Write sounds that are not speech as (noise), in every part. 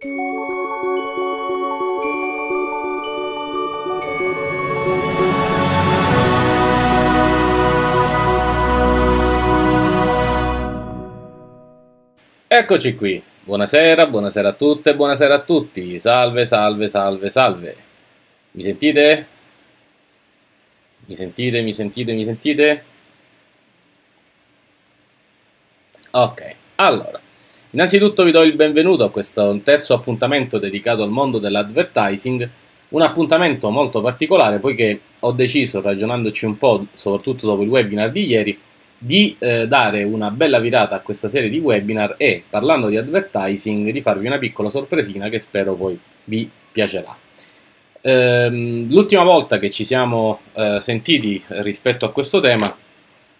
Eccoci qui. Buonasera, buonasera a tutte, buonasera a tutti. Salve, salve, salve, salve. Mi sentite? Mi sentite, mi sentite, mi sentite? Ok, allora. Innanzitutto vi do il benvenuto a questo terzo appuntamento dedicato al mondo dell'advertising. Un appuntamento molto particolare poiché ho deciso, ragionandoci un po', soprattutto dopo il webinar di ieri, di eh, dare una bella virata a questa serie di webinar e, parlando di advertising, di farvi una piccola sorpresina che spero poi vi piacerà. Ehm, l'ultima volta che ci siamo eh, sentiti rispetto a questo tema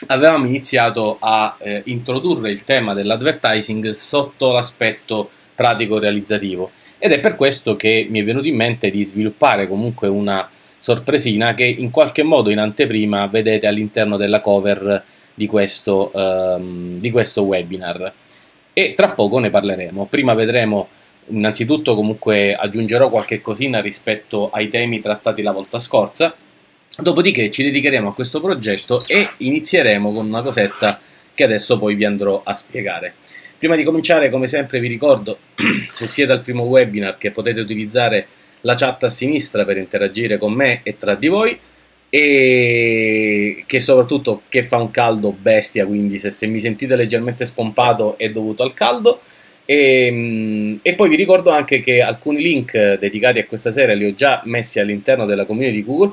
avevamo iniziato a eh, introdurre il tema dell'advertising sotto l'aspetto pratico-realizzativo ed è per questo che mi è venuto in mente di sviluppare comunque una sorpresina che in qualche modo in anteprima vedete all'interno della cover di questo, um, di questo webinar. E tra poco ne parleremo. Prima vedremo innanzitutto comunque aggiungerò qualche cosina rispetto ai temi trattati la volta scorsa, dopodiché ci dedicheremo a questo progetto e inizieremo con una cosetta che adesso poi vi andrò a spiegare. Prima di cominciare, come sempre, vi ricordo, (clears throat) se siete al primo webinar, che potete utilizzare la chat a sinistra per interagire con me e tra di voi e che soprattutto che fa un caldo bestia, quindi se, se mi sentite leggermente spompato è dovuto al caldo. E, ehm, e, poi vi ricordo anche che alcuni link dedicati a questa serie li ho già messi all'interno della community Google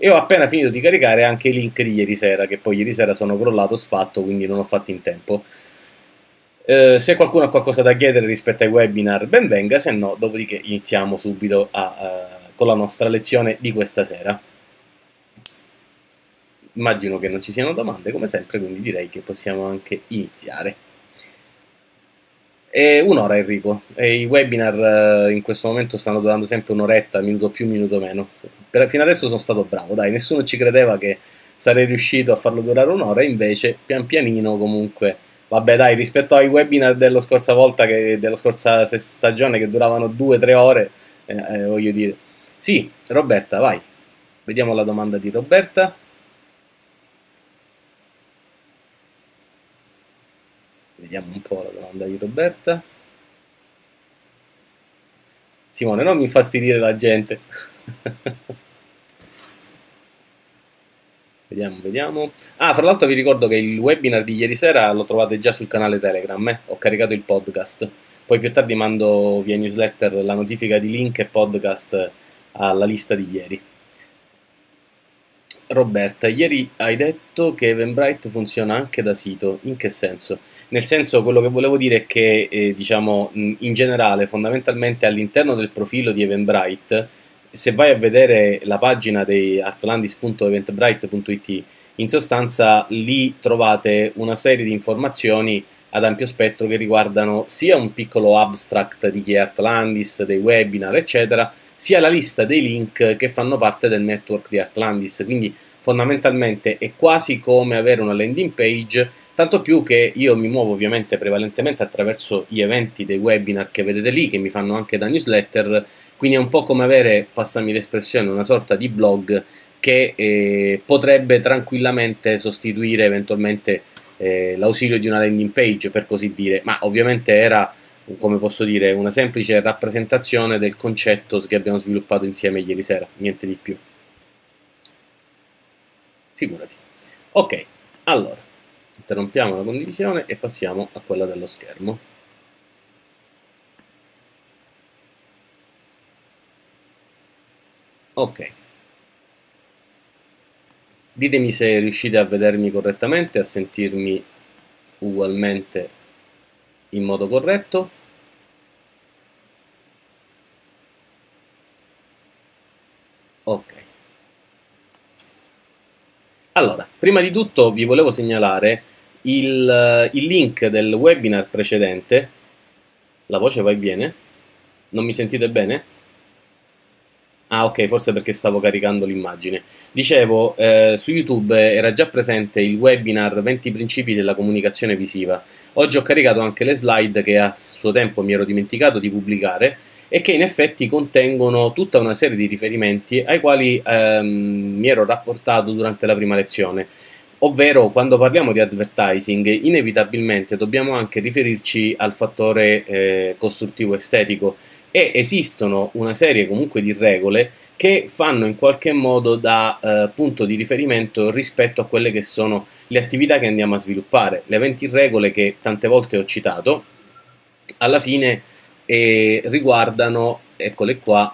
e ho appena finito di caricare anche i link di ieri sera, che poi ieri sera sono crollato sfatto, quindi non ho fatto in tempo. Eh, se qualcuno ha qualcosa da chiedere rispetto ai webinar, ben venga, se no, dopodiché iniziamo subito a, a, con la nostra lezione di questa sera. Immagino che non ci siano domande, come sempre, quindi direi che possiamo anche iniziare. E un'ora Enrico, e i webinar eh, in questo momento stanno durando sempre un'oretta, minuto più, minuto meno. Per, fino adesso sono stato bravo, dai, nessuno ci credeva che sarei riuscito a farlo durare un'ora, invece pian pianino comunque, vabbè dai, rispetto ai webinar della scorsa volta, che, della scorsa stagione che duravano due tre ore, eh, eh, voglio dire. Sì, Roberta, vai, vediamo la domanda di Roberta. Vediamo un po' la domanda di Roberta. Simone, non mi infastidire la gente. (laughs) vediamo, vediamo. Ah, fra l'altro vi ricordo che il webinar di ieri sera lo trovate già sul canale Telegram, eh? ho caricato il podcast. Poi più tardi mando via newsletter la notifica di link e podcast alla lista di ieri. Roberta, ieri hai detto che Eventbrite funziona anche da sito, in che senso? Nel senso, quello che volevo dire è che, eh, diciamo, in generale, fondamentalmente all'interno del profilo di Eventbrite, se vai a vedere la pagina di artlandis.eventbrite.it, in sostanza lì trovate una serie di informazioni ad ampio spettro che riguardano sia un piccolo abstract di chi è Artlandis, dei webinar, eccetera, sia la lista dei link che fanno parte del network di Artlandis, quindi fondamentalmente è quasi come avere una landing page, tanto più che io mi muovo ovviamente prevalentemente attraverso gli eventi dei webinar che vedete lì, che mi fanno anche da newsletter, quindi è un po' come avere, passami l'espressione, una sorta di blog che eh, potrebbe tranquillamente sostituire eventualmente eh, l'ausilio di una landing page, per così dire, ma ovviamente era come posso dire, una semplice rappresentazione del concetto che abbiamo sviluppato insieme ieri sera, niente di più. Figurati. Ok, allora, interrompiamo la condivisione e passiamo a quella dello schermo. Ok. Ditemi se riuscite a vedermi correttamente, a sentirmi ugualmente in modo corretto. Ok. Allora, prima di tutto vi volevo segnalare il, il link del webinar precedente. La voce va e viene? Non mi sentite bene? Ah, ok, forse perché stavo caricando l'immagine. Dicevo, eh, su YouTube era già presente il webinar 20 principi della comunicazione visiva. Oggi ho caricato anche le slide che a suo tempo mi ero dimenticato di pubblicare e che in effetti contengono tutta una serie di riferimenti ai quali ehm, mi ero rapportato durante la prima lezione. Ovvero, quando parliamo di advertising, inevitabilmente dobbiamo anche riferirci al fattore eh, costruttivo estetico e esistono una serie comunque di regole che fanno in qualche modo da eh, punto di riferimento rispetto a quelle che sono le attività che andiamo a sviluppare. Le 20 regole che tante volte ho citato, alla fine eh, riguardano, eccole qua,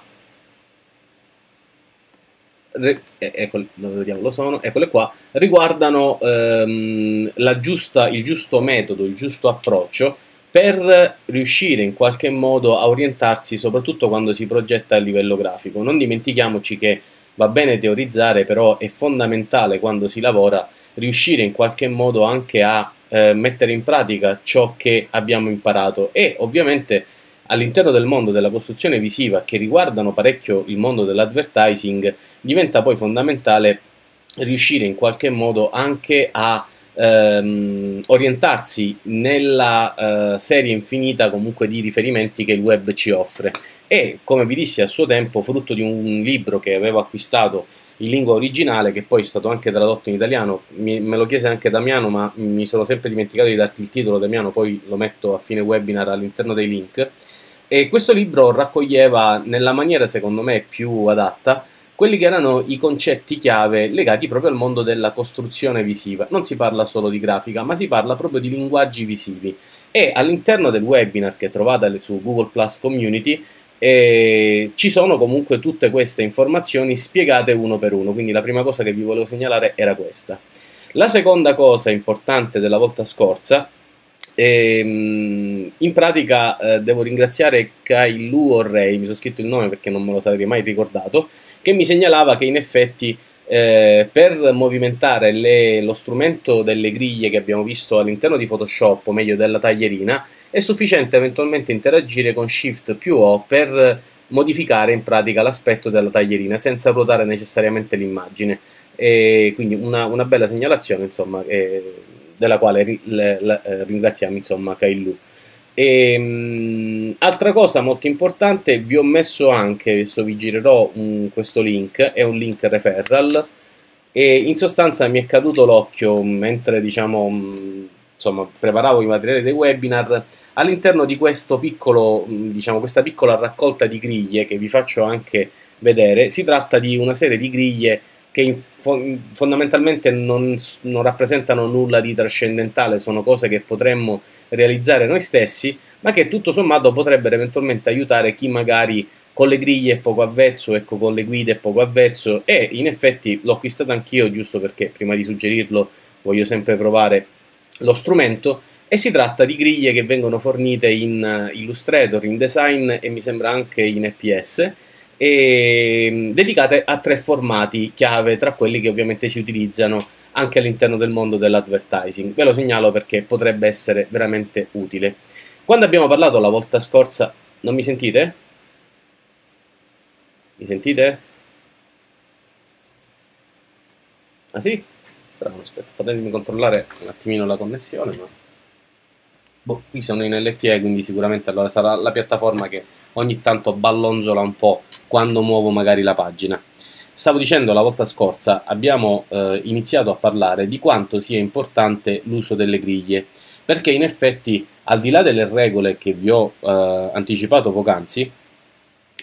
re, eh, dove diavolo sono, eccole qua, riguardano ehm, giusta, il giusto metodo, il giusto approccio per riuscire in qualche modo a orientarsi soprattutto quando si progetta a livello grafico. Non dimentichiamoci che va bene teorizzare, però è fondamentale quando si lavora riuscire in qualche modo anche a eh, mettere in pratica ciò che abbiamo imparato e ovviamente all'interno del mondo della costruzione visiva che riguardano parecchio il mondo dell'advertising diventa poi fondamentale riuscire in qualche modo anche a ehm, orientarsi nella eh, serie infinita comunque di riferimenti che il web ci offre. E come vi dissi a suo tempo frutto di un libro che avevo acquistato in lingua originale che poi è stato anche tradotto in italiano mi, me lo chiese anche Damiano ma mi sono sempre dimenticato di darti il titolo Damiano poi lo metto a fine webinar all'interno dei link e questo libro raccoglieva nella maniera secondo me più adatta quelli che erano i concetti chiave legati proprio al mondo della costruzione visiva. Non si parla solo di grafica, ma si parla proprio di linguaggi visivi. E all'interno del webinar che trovate su Google Plus Community eh, ci sono comunque tutte queste informazioni spiegate uno per uno, quindi la prima cosa che vi volevo segnalare era questa. La seconda cosa importante della volta scorsa ehm, in pratica eh, devo ringraziare Kai Lu Orrei, mi sono scritto il nome perché non me lo sarei mai ricordato, che mi segnalava che in effetti eh, per movimentare le, lo strumento delle griglie che abbiamo visto all'interno di Photoshop, o meglio della taglierina, è sufficiente eventualmente interagire con Shift più O per modificare in pratica l'aspetto della taglierina senza ruotare necessariamente l'immagine. E quindi una, una bella segnalazione, insomma, eh, della quale ri, le, le, eh, ringraziamo insomma Kailu. E, ehm, mh, altra cosa molto importante, vi ho messo anche, adesso vi girerò un, questo link, è un link referral e in sostanza mi è caduto l'occhio mentre diciamo, mh, insomma, preparavo i materiali dei webinar all'interno di questo piccolo, mh, diciamo, questa piccola raccolta di griglie che vi faccio anche vedere, si tratta di una serie di griglie che fondamentalmente non, non rappresentano nulla di trascendentale, sono cose che potremmo realizzare noi stessi, ma che tutto sommato potrebbero eventualmente aiutare chi magari con le griglie è poco avvezzo, ecco con le guide è poco avvezzo e in effetti l'ho acquistato anch'io giusto perché prima di suggerirlo voglio sempre provare lo strumento e si tratta di griglie che vengono fornite in eh, Illustrator, in Design e mi sembra anche in EPS e mm, dedicate a tre formati chiave tra quelli che ovviamente si utilizzano anche all'interno del mondo dell'advertising. Ve lo segnalo perché potrebbe essere veramente utile. Quando abbiamo parlato la volta scorsa, non mi sentite? Mi sentite? Ah sì? Strano, aspetta, fatemi controllare un attimino la connessione, ma... Boh, qui sono in LTE, quindi sicuramente allora sarà la piattaforma che ogni tanto ballonzola un po' quando muovo magari la pagina. Stavo dicendo la volta scorsa, abbiamo eh, iniziato a parlare di quanto sia importante l'uso delle griglie, perché in effetti al di là delle regole che vi ho eh, anticipato poc'anzi,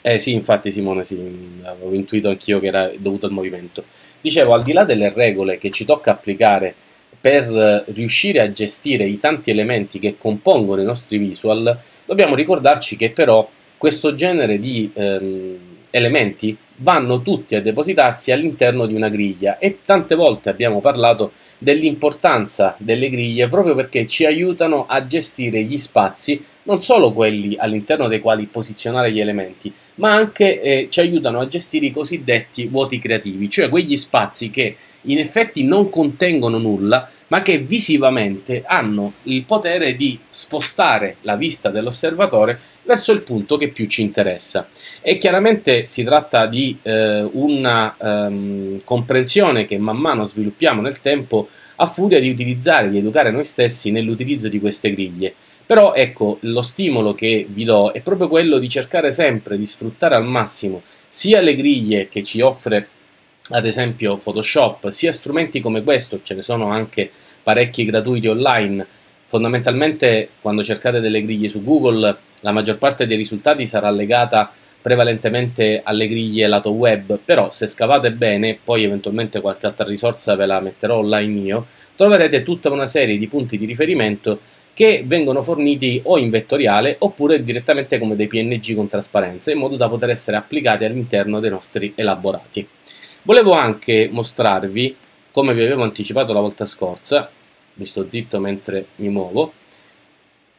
eh sì, infatti Simone, sì, avevo intuito anch'io che era dovuto al movimento. Dicevo, al di là delle regole che ci tocca applicare per riuscire a gestire i tanti elementi che compongono i nostri visual, dobbiamo ricordarci che però questo genere di ehm, elementi vanno tutti a depositarsi all'interno di una griglia e tante volte abbiamo parlato dell'importanza delle griglie proprio perché ci aiutano a gestire gli spazi, non solo quelli all'interno dei quali posizionare gli elementi, ma anche eh, ci aiutano a gestire i cosiddetti vuoti creativi, cioè quegli spazi che in effetti non contengono nulla, ma che visivamente hanno il potere di spostare la vista dell'osservatore verso il punto che più ci interessa. E chiaramente si tratta di eh, una um, comprensione che man mano sviluppiamo nel tempo a furia di utilizzare, di educare noi stessi nell'utilizzo di queste griglie. Però ecco, lo stimolo che vi do è proprio quello di cercare sempre di sfruttare al massimo sia le griglie che ci offre ad esempio Photoshop, sia strumenti come questo, ce ne sono anche parecchi gratuiti online. Fondamentalmente quando cercate delle griglie su Google la maggior parte dei risultati sarà legata prevalentemente alle griglie lato web, però se scavate bene, poi eventualmente qualche altra risorsa ve la metterò online io, troverete tutta una serie di punti di riferimento che vengono forniti o in vettoriale oppure direttamente come dei PNG con trasparenza, in modo da poter essere applicati all'interno dei nostri elaborati. Volevo anche mostrarvi, come vi avevo anticipato la volta scorsa, mi sto zitto mentre mi muovo,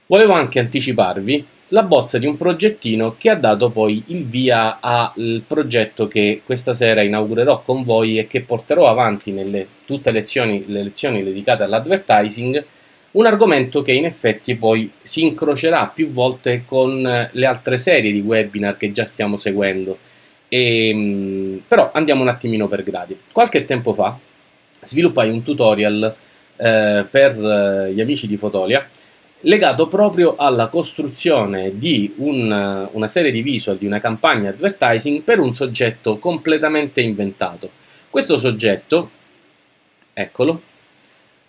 volevo anche anticiparvi la bozza di un progettino che ha dato poi il via al progetto che questa sera inaugurerò con voi e che porterò avanti nelle tutte le lezioni, le lezioni dedicate all'advertising, un argomento che in effetti poi si incrocerà più volte con le altre serie di webinar che già stiamo seguendo. E, ehm, però andiamo un attimino per gradi. Qualche tempo fa sviluppai un tutorial eh, per eh, gli amici di Fotolia legato proprio alla costruzione di un, una serie di visual di una campagna advertising per un soggetto completamente inventato. Questo soggetto, eccolo,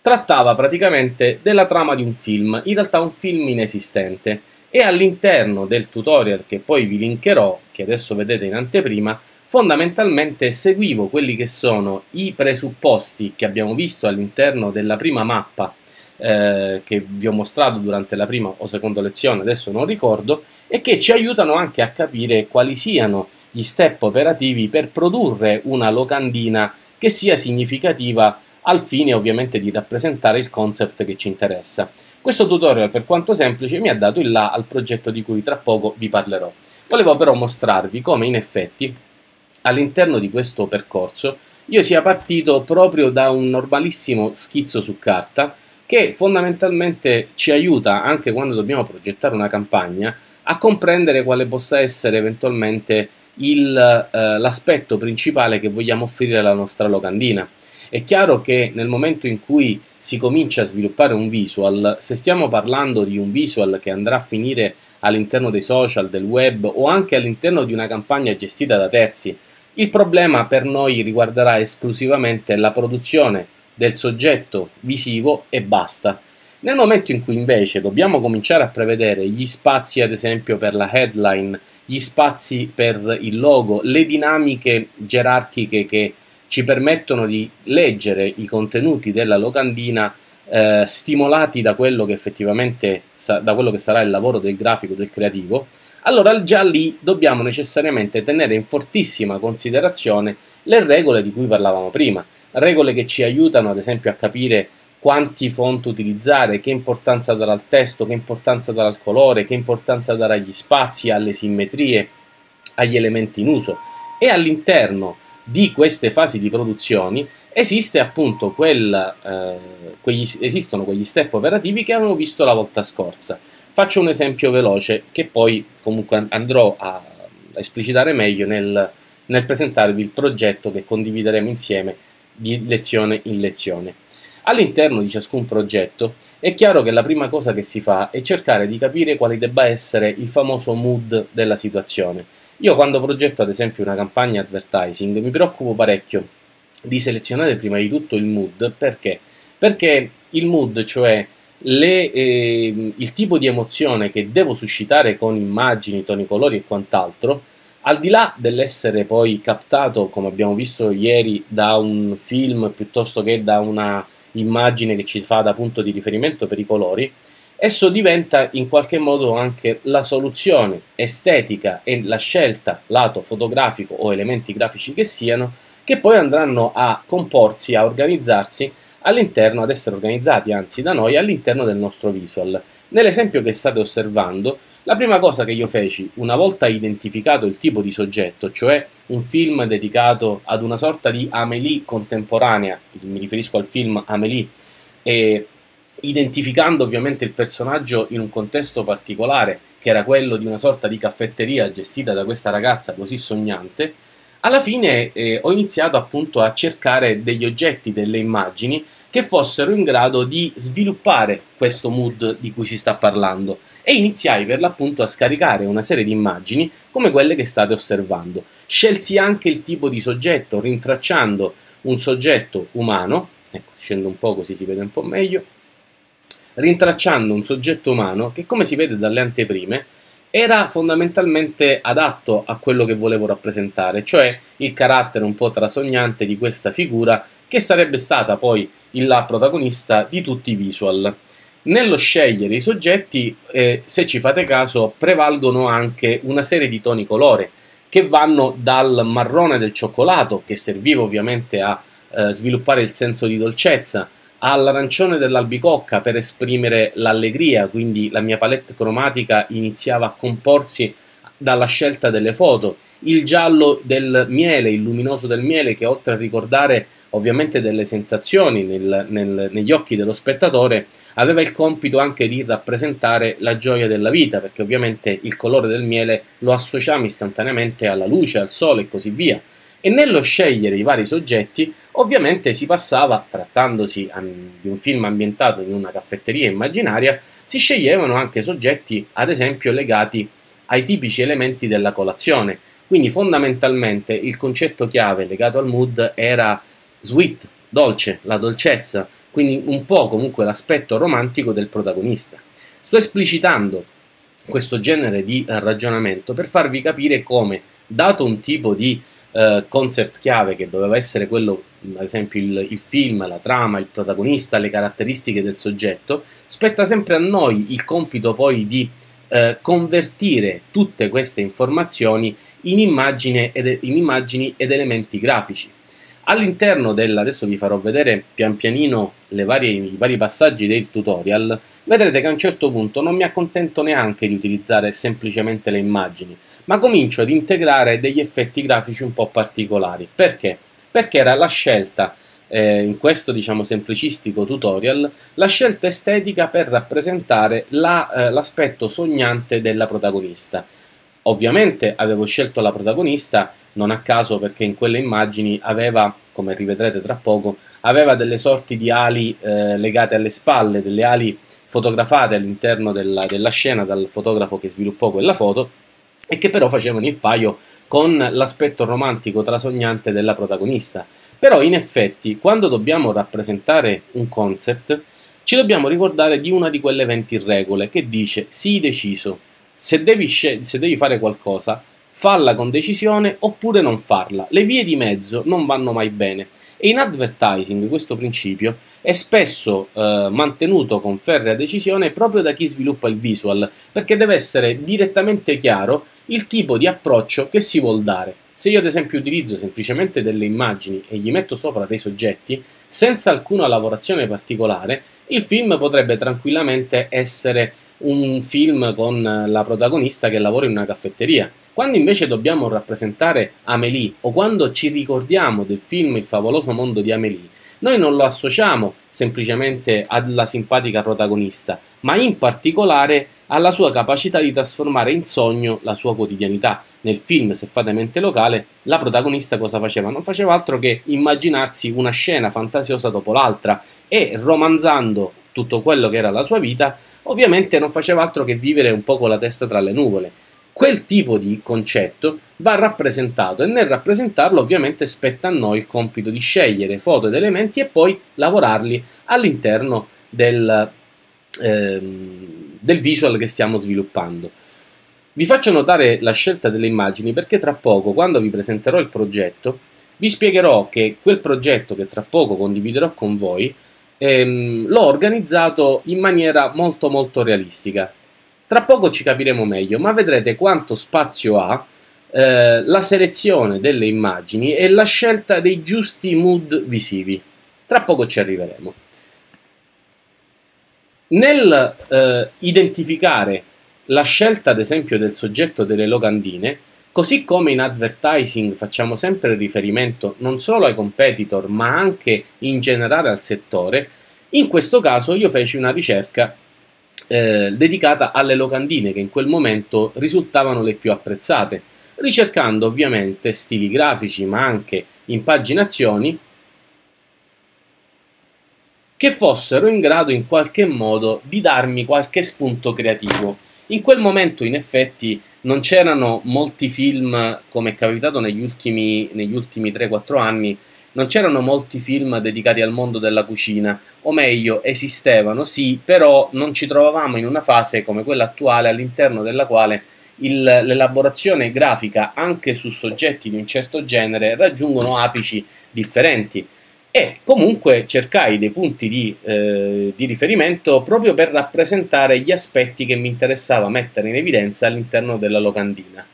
trattava praticamente della trama di un film, in realtà un film inesistente, e all'interno del tutorial che poi vi linkerò, che adesso vedete in anteprima, fondamentalmente seguivo quelli che sono i presupposti che abbiamo visto all'interno della prima mappa eh, che vi ho mostrato durante la prima o seconda lezione, adesso non ricordo, e che ci aiutano anche a capire quali siano gli step operativi per produrre una locandina che sia significativa al fine ovviamente di rappresentare il concept che ci interessa. Questo tutorial per quanto semplice mi ha dato il là al progetto di cui tra poco vi parlerò. Volevo però mostrarvi come in effetti all'interno di questo percorso io sia partito proprio da un normalissimo schizzo su carta che fondamentalmente ci aiuta anche quando dobbiamo progettare una campagna a comprendere quale possa essere eventualmente eh, l'aspetto principale che vogliamo offrire alla nostra locandina. È chiaro che nel momento in cui si comincia a sviluppare un visual, se stiamo parlando di un visual che andrà a finire all'interno dei social, del web o anche all'interno di una campagna gestita da terzi, il problema per noi riguarderà esclusivamente la produzione del soggetto visivo e basta. Nel momento in cui invece dobbiamo cominciare a prevedere gli spazi, ad esempio per la headline, gli spazi per il logo, le dinamiche gerarchiche che ci permettono di leggere i contenuti della locandina eh, stimolati da quello che effettivamente da quello che sarà il lavoro del grafico, del creativo, allora già lì dobbiamo necessariamente tenere in fortissima considerazione le regole di cui parlavamo prima regole che ci aiutano ad esempio a capire quanti font utilizzare, che importanza dare al testo, che importanza dare al colore, che importanza dare agli spazi, alle simmetrie, agli elementi in uso. E all'interno di queste fasi di produzione esiste appunto quel, eh, quegli, esistono quegli step operativi che avevamo visto la volta scorsa. Faccio un esempio veloce che poi comunque andrò a esplicitare meglio nel, nel presentarvi il progetto che condivideremo insieme di lezione in lezione. All'interno di ciascun progetto è chiaro che la prima cosa che si fa è cercare di capire quale debba essere il famoso mood della situazione. Io quando progetto ad esempio una campagna advertising mi preoccupo parecchio di selezionare prima di tutto il mood perché? Perché il mood, cioè le, eh, il tipo di emozione che devo suscitare con immagini, toni, colori e quant'altro, al di là dell'essere poi captato, come abbiamo visto ieri, da un film piuttosto che da una immagine che ci fa da punto di riferimento per i colori, esso diventa in qualche modo anche la soluzione estetica e la scelta lato fotografico o elementi grafici che siano, che poi andranno a comporsi, a organizzarsi all'interno, ad essere organizzati anzi da noi all'interno del nostro visual. Nell'esempio che state osservando, la prima cosa che io feci, una volta identificato il tipo di soggetto, cioè un film dedicato ad una sorta di Amélie contemporanea, mi riferisco al film Amélie, e identificando ovviamente il personaggio in un contesto particolare che era quello di una sorta di caffetteria gestita da questa ragazza così sognante, alla fine eh, ho iniziato appunto a cercare degli oggetti, delle immagini che fossero in grado di sviluppare questo mood di cui si sta parlando e iniziai per l'appunto a scaricare una serie di immagini come quelle che state osservando. Scelsi anche il tipo di soggetto, rintracciando un soggetto umano, ecco, scendo un po' così si vede un po' meglio, rintracciando un soggetto umano che come si vede dalle anteprime era fondamentalmente adatto a quello che volevo rappresentare, cioè il carattere un po' trasognante di questa figura che sarebbe stata poi la protagonista di tutti i visual. Nello scegliere i soggetti, eh, se ci fate caso, prevalgono anche una serie di toni colore che vanno dal marrone del cioccolato, che serviva ovviamente a eh, sviluppare il senso di dolcezza, all'arancione dell'albicocca per esprimere l'allegria, quindi la mia palette cromatica iniziava a comporsi dalla scelta delle foto, il giallo del miele, il luminoso del miele che oltre a ricordare ovviamente delle sensazioni nel, nel, negli occhi dello spettatore, aveva il compito anche di rappresentare la gioia della vita, perché ovviamente il colore del miele lo associamo istantaneamente alla luce, al sole e così via. E nello scegliere i vari soggetti, ovviamente si passava, trattandosi di un film ambientato in una caffetteria immaginaria, si sceglievano anche soggetti, ad esempio, legati ai tipici elementi della colazione. Quindi fondamentalmente il concetto chiave legato al mood era sweet, dolce, la dolcezza, quindi un po' comunque l'aspetto romantico del protagonista. Sto esplicitando questo genere di ragionamento per farvi capire come, dato un tipo di eh, concept chiave che doveva essere quello, ad esempio il, il, film, la trama, il protagonista, le caratteristiche del soggetto, spetta sempre a noi il compito poi di eh, convertire tutte queste informazioni in, ed, in immagini ed elementi grafici. All'interno del, adesso vi farò vedere pian pianino varie, i vari passaggi del tutorial, vedrete che a un certo punto non mi accontento neanche di utilizzare semplicemente le immagini, ma comincio ad integrare degli effetti grafici un po' particolari. Perché? Perché era la scelta, eh, in questo diciamo semplicistico tutorial, la scelta estetica per rappresentare la, eh, l'aspetto sognante della protagonista. Ovviamente avevo scelto la protagonista non a caso perché in quelle immagini aveva, come rivedrete tra poco, aveva delle sorti di ali eh, legate alle spalle, delle ali fotografate all'interno della, della scena dal fotografo che sviluppò quella foto e che però facevano il paio con l'aspetto romantico trasognante della protagonista. Però in effetti, quando dobbiamo rappresentare un concept, ci dobbiamo ricordare di una di quelle 20 regole che dice sii deciso. Se devi, se devi fare qualcosa, falla con decisione oppure non farla. Le vie di mezzo non vanno mai bene. E in advertising questo principio è spesso eh, mantenuto con ferrea decisione proprio da chi sviluppa il visual, perché deve essere direttamente chiaro il tipo di approccio che si vuol dare. Se io ad esempio utilizzo semplicemente delle immagini e gli metto sopra dei soggetti, senza alcuna lavorazione particolare, il film potrebbe tranquillamente essere un film con la protagonista che lavora in una caffetteria quando invece dobbiamo rappresentare Amélie o quando ci ricordiamo del film Il favoloso mondo di Amélie, noi non lo associamo semplicemente alla simpatica protagonista, ma in particolare alla sua capacità di trasformare in sogno la sua quotidianità. Nel film, se fate mente locale, la protagonista cosa faceva? Non faceva altro che immaginarsi una scena fantasiosa dopo l'altra e romanzando tutto quello che era la sua vita, ovviamente non faceva altro che vivere un po' con la testa tra le nuvole quel tipo di concetto va rappresentato e nel rappresentarlo ovviamente spetta a noi il compito di scegliere foto ed elementi e poi lavorarli all'interno del, ehm, del visual che stiamo sviluppando. Vi faccio notare la scelta delle immagini perché tra poco, quando vi presenterò il progetto, vi spiegherò che quel progetto che tra poco condividerò con voi ehm, l'ho organizzato in maniera molto molto realistica tra poco ci capiremo meglio, ma vedrete quanto spazio ha eh, la selezione delle immagini e la scelta dei giusti mood visivi. Tra poco ci arriveremo. Nel eh, identificare la scelta, ad esempio, del soggetto delle locandine, così come in advertising facciamo sempre riferimento non solo ai competitor, ma anche in generale al settore, in questo caso io feci una ricerca eh, dedicata alle locandine che in quel momento risultavano le più apprezzate, ricercando ovviamente stili grafici ma anche impaginazioni che fossero in grado in qualche modo di darmi qualche spunto creativo. In quel momento in effetti non c'erano molti film, come è capitato negli ultimi, negli ultimi 3-4 anni, non c'erano molti film dedicati al mondo della cucina, o meglio, esistevano sì, però non ci trovavamo in una fase come quella attuale all'interno della quale l'elaborazione grafica anche su soggetti di un certo genere raggiungono apici differenti e comunque cercai dei punti di, eh, di, riferimento proprio per rappresentare gli aspetti che mi interessava mettere in evidenza all'interno della locandina.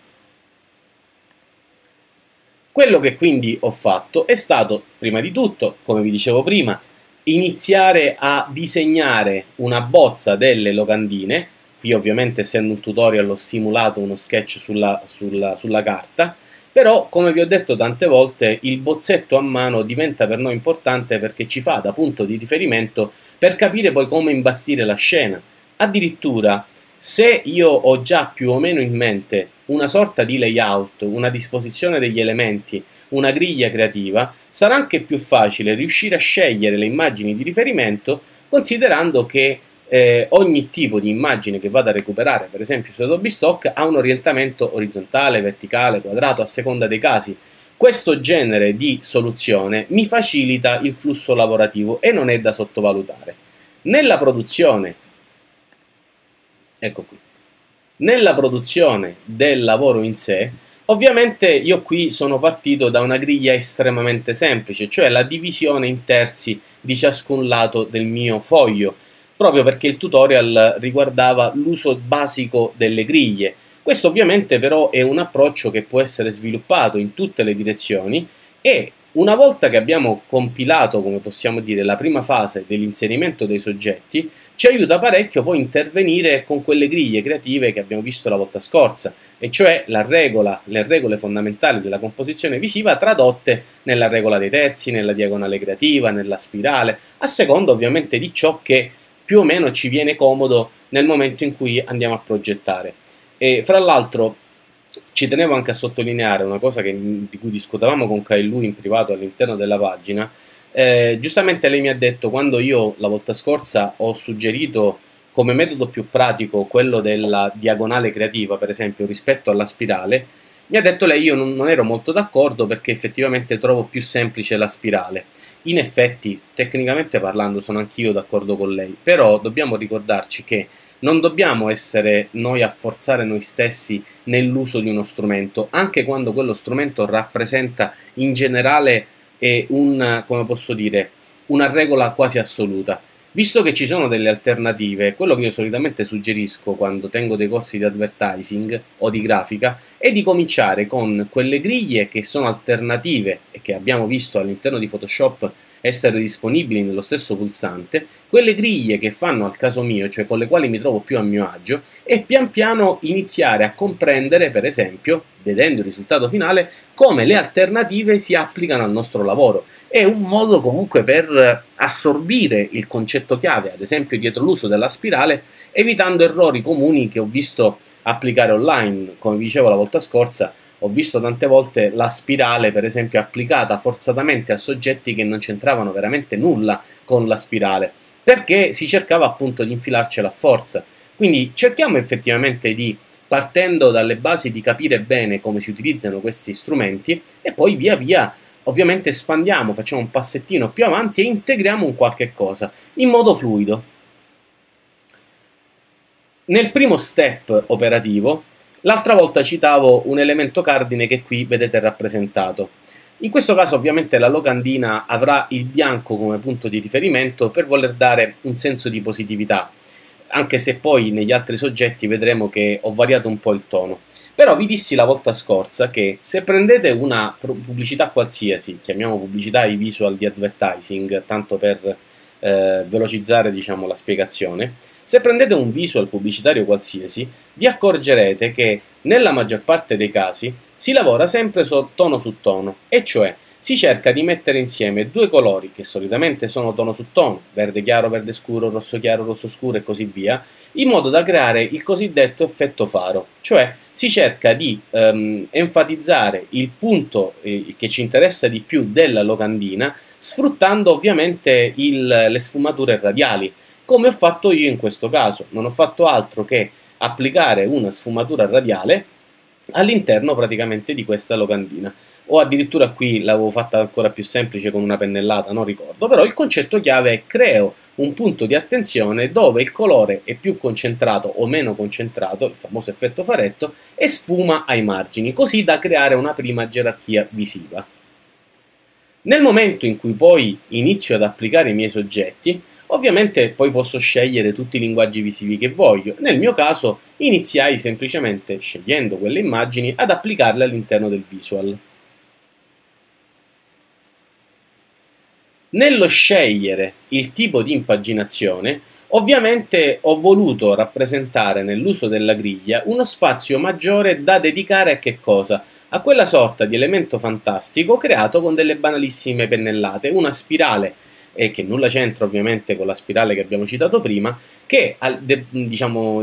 Quello che quindi ho fatto è stato, prima di tutto, come vi dicevo prima, iniziare a disegnare una bozza delle locandine, qui ovviamente essendo un tutorial ho simulato uno sketch sulla, sulla, sulla carta, però, come vi ho detto tante volte, il bozzetto a mano diventa per noi importante perché ci fa da punto di riferimento per capire poi come imbastire la scena. Addirittura, se io ho già più o meno in mente una sorta di layout, una disposizione degli elementi, una griglia creativa, sarà anche più facile riuscire a scegliere le immagini di riferimento considerando che eh, ogni tipo di immagine che vado a recuperare, per esempio su Adobe Stock, ha un orientamento orizzontale, verticale, quadrato, a seconda dei casi. Questo genere di soluzione mi facilita il flusso lavorativo e non è da sottovalutare. Nella produzione, ecco qui, nella produzione del lavoro in sé, ovviamente io qui sono partito da una griglia estremamente semplice, cioè la divisione in terzi di ciascun lato del mio foglio proprio perché il tutorial riguardava l'uso basico delle griglie. Questo ovviamente però è un approccio che può essere sviluppato in tutte le direzioni e una volta che abbiamo compilato, come possiamo dire, la prima fase dell'inserimento dei soggetti, ci aiuta parecchio poi intervenire con quelle griglie creative che abbiamo visto la volta scorsa, e cioè la regola, le regole fondamentali della composizione visiva tradotte nella regola dei terzi, nella diagonale creativa, nella spirale, a seconda ovviamente di ciò che più o meno ci viene comodo nel momento in cui andiamo a progettare. E fra l'altro ci tenevo anche a sottolineare una cosa che, di cui discutavamo con Kailu in privato all'interno della pagina. Eh, giustamente lei mi ha detto quando io la volta scorsa ho suggerito come metodo più pratico quello della diagonale creativa, per esempio, rispetto alla spirale, mi ha detto lei io non, non ero molto d'accordo perché effettivamente trovo più semplice la spirale. In effetti, tecnicamente parlando, sono anch'io d'accordo con lei, però dobbiamo ricordarci che non dobbiamo essere noi a forzare noi stessi nell'uso di uno strumento, anche quando quello strumento rappresenta in generale un, come posso dire, una regola quasi assoluta. Visto che ci sono delle alternative, quello che io solitamente suggerisco quando tengo dei corsi di advertising o di grafica è di cominciare con quelle griglie che sono alternative e che abbiamo visto all'interno di Photoshop essere disponibili nello stesso pulsante, quelle griglie che fanno al caso mio, cioè con le quali mi trovo più a mio agio, e pian piano iniziare a comprendere, per esempio, vedendo il risultato finale, come le alternative si applicano al nostro lavoro è un modo comunque per assorbire il concetto chiave, ad esempio dietro l'uso della spirale, evitando errori comuni che ho visto applicare online. Come vi dicevo la volta scorsa, ho visto tante volte la spirale, per esempio, applicata forzatamente a soggetti che non c'entravano veramente nulla con la spirale, perché si cercava appunto di infilarcela a forza. Quindi cerchiamo effettivamente di partendo dalle basi di capire bene come si utilizzano questi strumenti e poi via via ovviamente espandiamo, facciamo un passettino più avanti e integriamo un qualche cosa in modo fluido. Nel primo step operativo, l'altra volta citavo un elemento cardine che qui vedete rappresentato. In questo caso ovviamente la locandina avrà il bianco come punto di riferimento per voler dare un senso di positività, anche se poi negli altri soggetti vedremo che ho variato un po' il tono. Però vi dissi la volta scorsa che se prendete una pubblicità qualsiasi, chiamiamo pubblicità i visual di advertising, tanto per eh, velocizzare diciamo, la spiegazione, se prendete un visual pubblicitario qualsiasi, vi accorgerete che nella maggior parte dei casi si lavora sempre su tono su tono, e cioè si cerca di mettere insieme due colori che solitamente sono tono su tono, verde chiaro, verde scuro, rosso chiaro, rosso scuro e così via, in modo da creare il cosiddetto effetto faro, cioè si cerca di ehm, enfatizzare il punto eh, che ci interessa di più della locandina, sfruttando ovviamente il, le sfumature radiali, come ho fatto io in questo caso. Non ho fatto altro che applicare una sfumatura radiale all'interno praticamente di questa locandina o addirittura qui l'avevo fatta ancora più semplice con una pennellata, non ricordo, però il concetto chiave è creo un punto di attenzione dove il colore è più concentrato o meno concentrato, il famoso effetto faretto, e sfuma ai margini, così da creare una prima gerarchia visiva. Nel momento in cui poi inizio ad applicare i miei soggetti, ovviamente poi posso scegliere tutti i linguaggi visivi che voglio. Nel mio caso iniziai semplicemente, scegliendo quelle immagini, ad applicarle all'interno del visual. Nello scegliere il tipo di impaginazione, ovviamente ho voluto rappresentare nell'uso della griglia uno spazio maggiore da dedicare a che cosa? A quella sorta di elemento fantastico creato con delle banalissime pennellate, una spirale e che nulla c'entra ovviamente con la spirale che abbiamo citato prima, che diciamo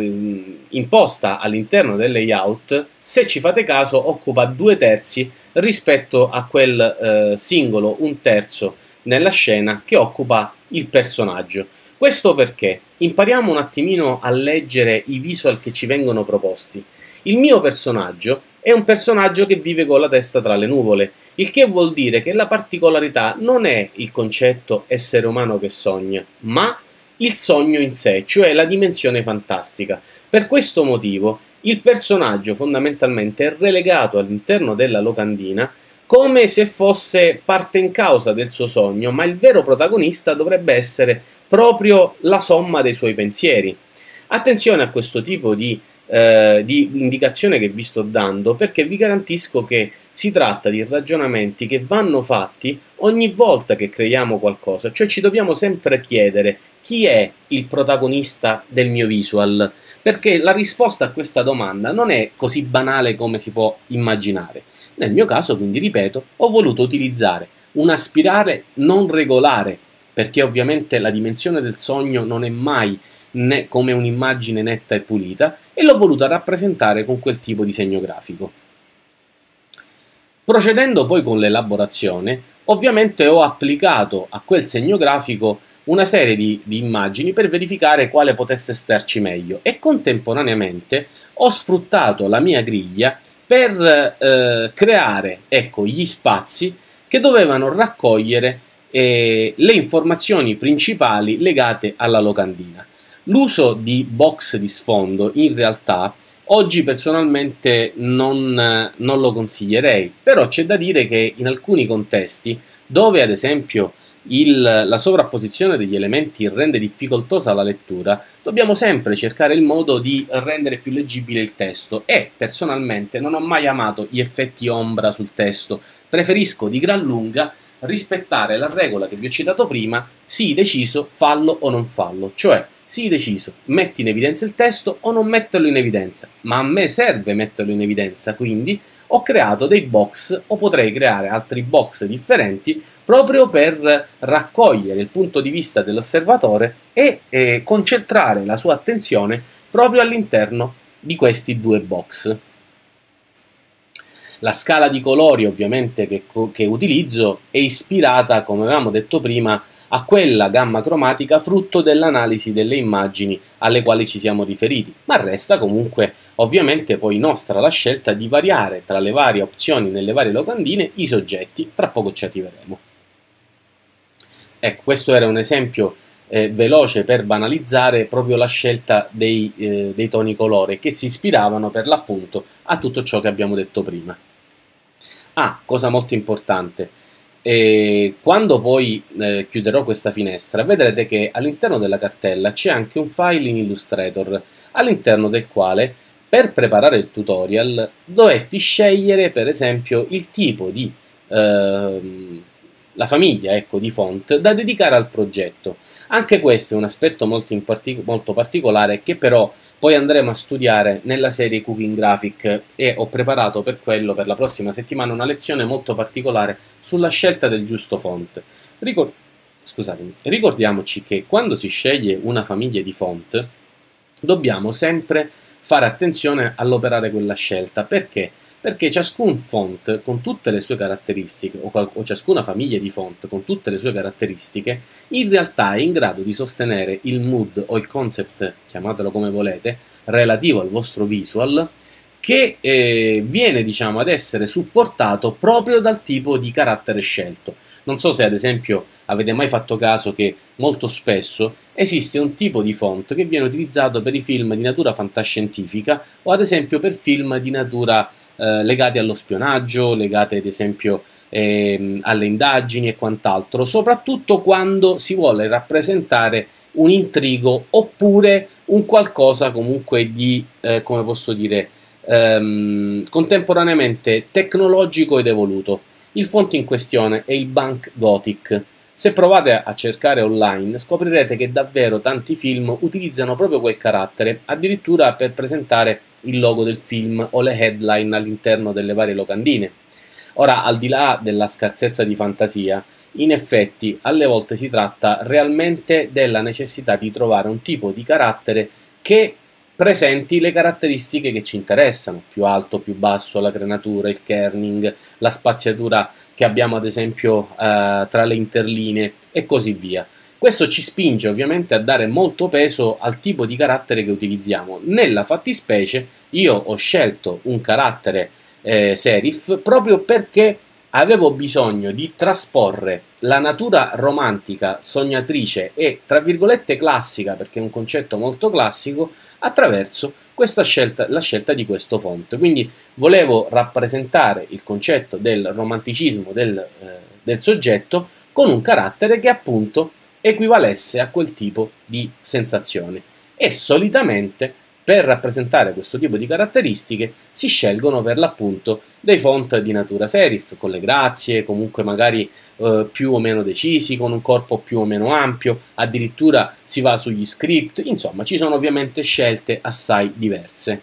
imposta all'interno del layout, se ci fate caso, occupa due terzi rispetto a quel eh, singolo un terzo nella scena che occupa il personaggio. Questo perché impariamo un attimino a leggere i visual che ci vengono proposti. Il mio personaggio è un personaggio che vive con la testa tra le nuvole, il che vuol dire che la particolarità non è il concetto essere umano che sogna, ma il sogno in sé, cioè la dimensione fantastica. Per questo motivo il personaggio fondamentalmente è relegato all'interno della locandina come se fosse parte in causa del suo sogno, ma il vero protagonista dovrebbe essere proprio la somma dei suoi pensieri. Attenzione a questo tipo di, eh, di indicazione che vi sto dando, perché vi garantisco che si tratta di ragionamenti che vanno fatti ogni volta che creiamo qualcosa, cioè ci dobbiamo sempre chiedere chi è il protagonista del mio visual, perché la risposta a questa domanda non è così banale come si può immaginare. Nel mio caso, quindi ripeto, ho voluto utilizzare una spirale non regolare, perché ovviamente la dimensione del sogno non è mai né come un'immagine netta e pulita, e l'ho voluta rappresentare con quel tipo di segno grafico. Procedendo poi con l'elaborazione, ovviamente ho applicato a quel segno grafico una serie di, di, immagini per verificare quale potesse starci meglio e contemporaneamente ho sfruttato la mia griglia per eh, creare ecco, gli spazi che dovevano raccogliere eh, le informazioni principali legate alla locandina. L'uso di box di sfondo in realtà oggi personalmente non, non lo consiglierei, però c'è da dire che in alcuni contesti dove ad esempio il, la sovrapposizione degli elementi rende difficoltosa la lettura, dobbiamo sempre cercare il modo di rendere più leggibile il testo. E personalmente non ho mai amato gli effetti ombra sul testo, preferisco di gran lunga rispettare la regola che vi ho citato prima, sii deciso, fallo o non fallo, cioè sii deciso, metti in evidenza il testo o non metterlo in evidenza, ma a me serve metterlo in evidenza, quindi ho creato dei box o potrei creare altri box differenti proprio per raccogliere il punto di vista dell'osservatore e eh, concentrare la sua attenzione proprio all'interno di questi due box. La scala di colori ovviamente che, che utilizzo è ispirata, come avevamo detto prima, a quella gamma cromatica frutto dell'analisi delle immagini alle quali ci siamo riferiti, ma resta comunque ovviamente poi nostra la scelta di variare tra le varie opzioni nelle varie locandine i soggetti, tra poco ci arriveremo. Ecco, questo era un esempio eh, veloce per banalizzare proprio la scelta dei, eh, dei toni colore che si ispiravano per l'appunto a tutto ciò che abbiamo detto prima. Ah, cosa molto importante, e quando poi eh, chiuderò questa finestra vedrete che all'interno della cartella c'è anche un file in Illustrator all'interno del quale per preparare il tutorial dovetti scegliere per esempio il tipo di eh, la famiglia ecco, di font da dedicare al progetto. Anche questo è un aspetto molto, partic molto particolare che però poi andremo a studiare nella serie Cooking Graphic e ho preparato per quello, per la prossima settimana, una lezione molto particolare sulla scelta del giusto font. Ricor- scusatemi, ricordiamoci che quando si sceglie una famiglia di font dobbiamo sempre fare attenzione all'operare quella scelta. Perché? Perché ciascun font con tutte le sue caratteristiche, o, o, ciascuna famiglia di font con tutte le sue caratteristiche, in realtà è in grado di sostenere il mood o il concept, chiamatelo come volete, relativo al vostro visual, che eh, viene diciamo ad essere supportato proprio dal tipo di carattere scelto. Non so se ad esempio avete mai fatto caso che molto spesso esiste un tipo di font che viene utilizzato per i film di natura fantascientifica o ad esempio per film di natura eh, legati allo spionaggio, legati ad esempio eh, alle indagini e quant'altro, soprattutto quando si vuole rappresentare un intrigo oppure un qualcosa comunque di, eh, come posso dire, ehm, contemporaneamente tecnologico ed evoluto. Il font in questione è il Bank Gothic. Se provate a cercare online scoprirete che davvero tanti film utilizzano proprio quel carattere, addirittura per presentare il logo del film o le headline all'interno delle varie locandine. Ora, al di là della scarsezza di fantasia, in effetti alle volte si tratta realmente della necessità di trovare un tipo di carattere che presenti le caratteristiche che ci interessano, più alto, più basso, la crenatura, il kerning, la spaziatura che abbiamo ad esempio eh, tra le interlinee e così via. Questo ci spinge ovviamente a dare molto peso al tipo di carattere che utilizziamo. Nella fattispecie io ho scelto un carattere eh, serif proprio perché avevo bisogno di trasporre la natura romantica, sognatrice e tra virgolette classica, perché è un concetto molto classico, attraverso questa scelta, la scelta di questo font. Quindi volevo rappresentare il concetto del romanticismo del, eh, del soggetto con un carattere che appunto equivalesse a quel tipo di sensazione. E solitamente per rappresentare questo tipo di caratteristiche si scelgono per l'appunto dei font di natura serif, con le grazie, comunque magari eh, più o meno decisi, con un corpo più o meno ampio, addirittura si va sugli script, insomma ci sono ovviamente scelte assai diverse.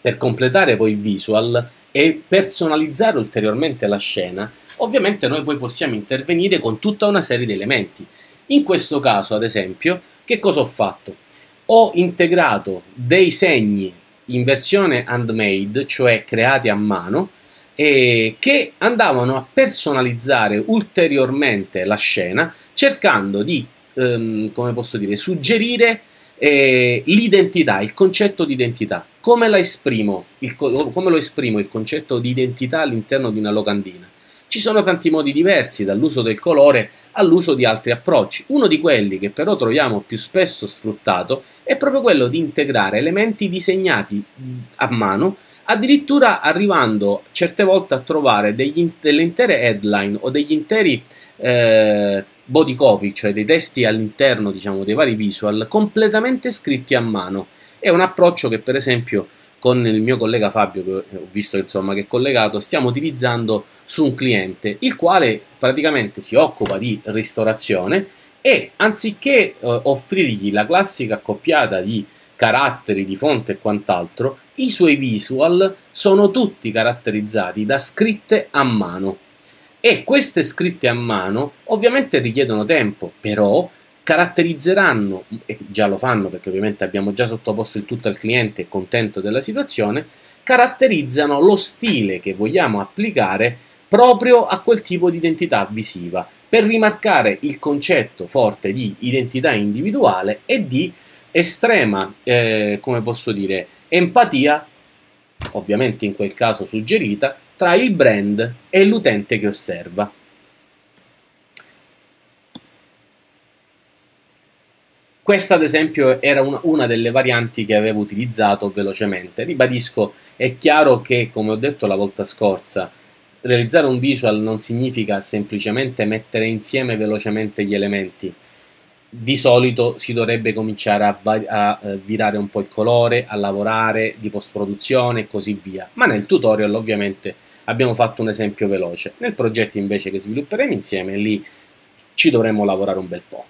Per completare poi il visual e personalizzare ulteriormente la scena, ovviamente noi poi possiamo intervenire con tutta una serie di elementi. In questo caso, ad esempio, che cosa ho fatto? ho integrato dei segni in versione handmade, cioè creati a mano, eh, che andavano a personalizzare ulteriormente la scena, cercando di, ehm, come posso dire, suggerire eh, l'identità, il concetto di identità. Come, esprimo, il, come lo esprimo il concetto di identità all'interno di una locandina? Ci sono tanti modi diversi, dall'uso del colore all'uso di altri approcci. Uno di quelli che però troviamo più spesso sfruttato è proprio quello di integrare elementi disegnati a mano, addirittura arrivando certe volte a trovare degli, delle intere headline o degli interi eh, body copy, cioè dei testi all'interno diciamo, dei vari visual, completamente scritti a mano. È un approccio che per esempio con il mio collega Fabio, che ho visto insomma, che è collegato, stiamo utilizzando su un cliente, il quale praticamente si occupa di ristorazione e anziché eh, offrirgli la classica accoppiata di caratteri, di fonte e quant'altro, i suoi visual sono tutti caratterizzati da scritte a mano. E queste scritte a mano ovviamente richiedono tempo, però caratterizzeranno, e già lo fanno perché ovviamente abbiamo già sottoposto il tutto al cliente contento della situazione, caratterizzano lo stile che vogliamo applicare proprio a quel tipo di identità visiva, per rimarcare il concetto forte di identità individuale e di estrema, eh, come posso dire, empatia, ovviamente in quel caso suggerita, tra il brand e l'utente che osserva. Questa ad esempio era una, una, delle varianti che avevo utilizzato velocemente. Ribadisco, è chiaro che, come ho detto la volta scorsa, realizzare un visual non significa semplicemente mettere insieme velocemente gli elementi. Di solito si dovrebbe cominciare a, a, eh, virare un po' il colore, a lavorare di post produzione e così via. Ma nel tutorial ovviamente abbiamo fatto un esempio veloce. Nel progetto invece che svilupperemo insieme, lì ci dovremo lavorare un bel po'.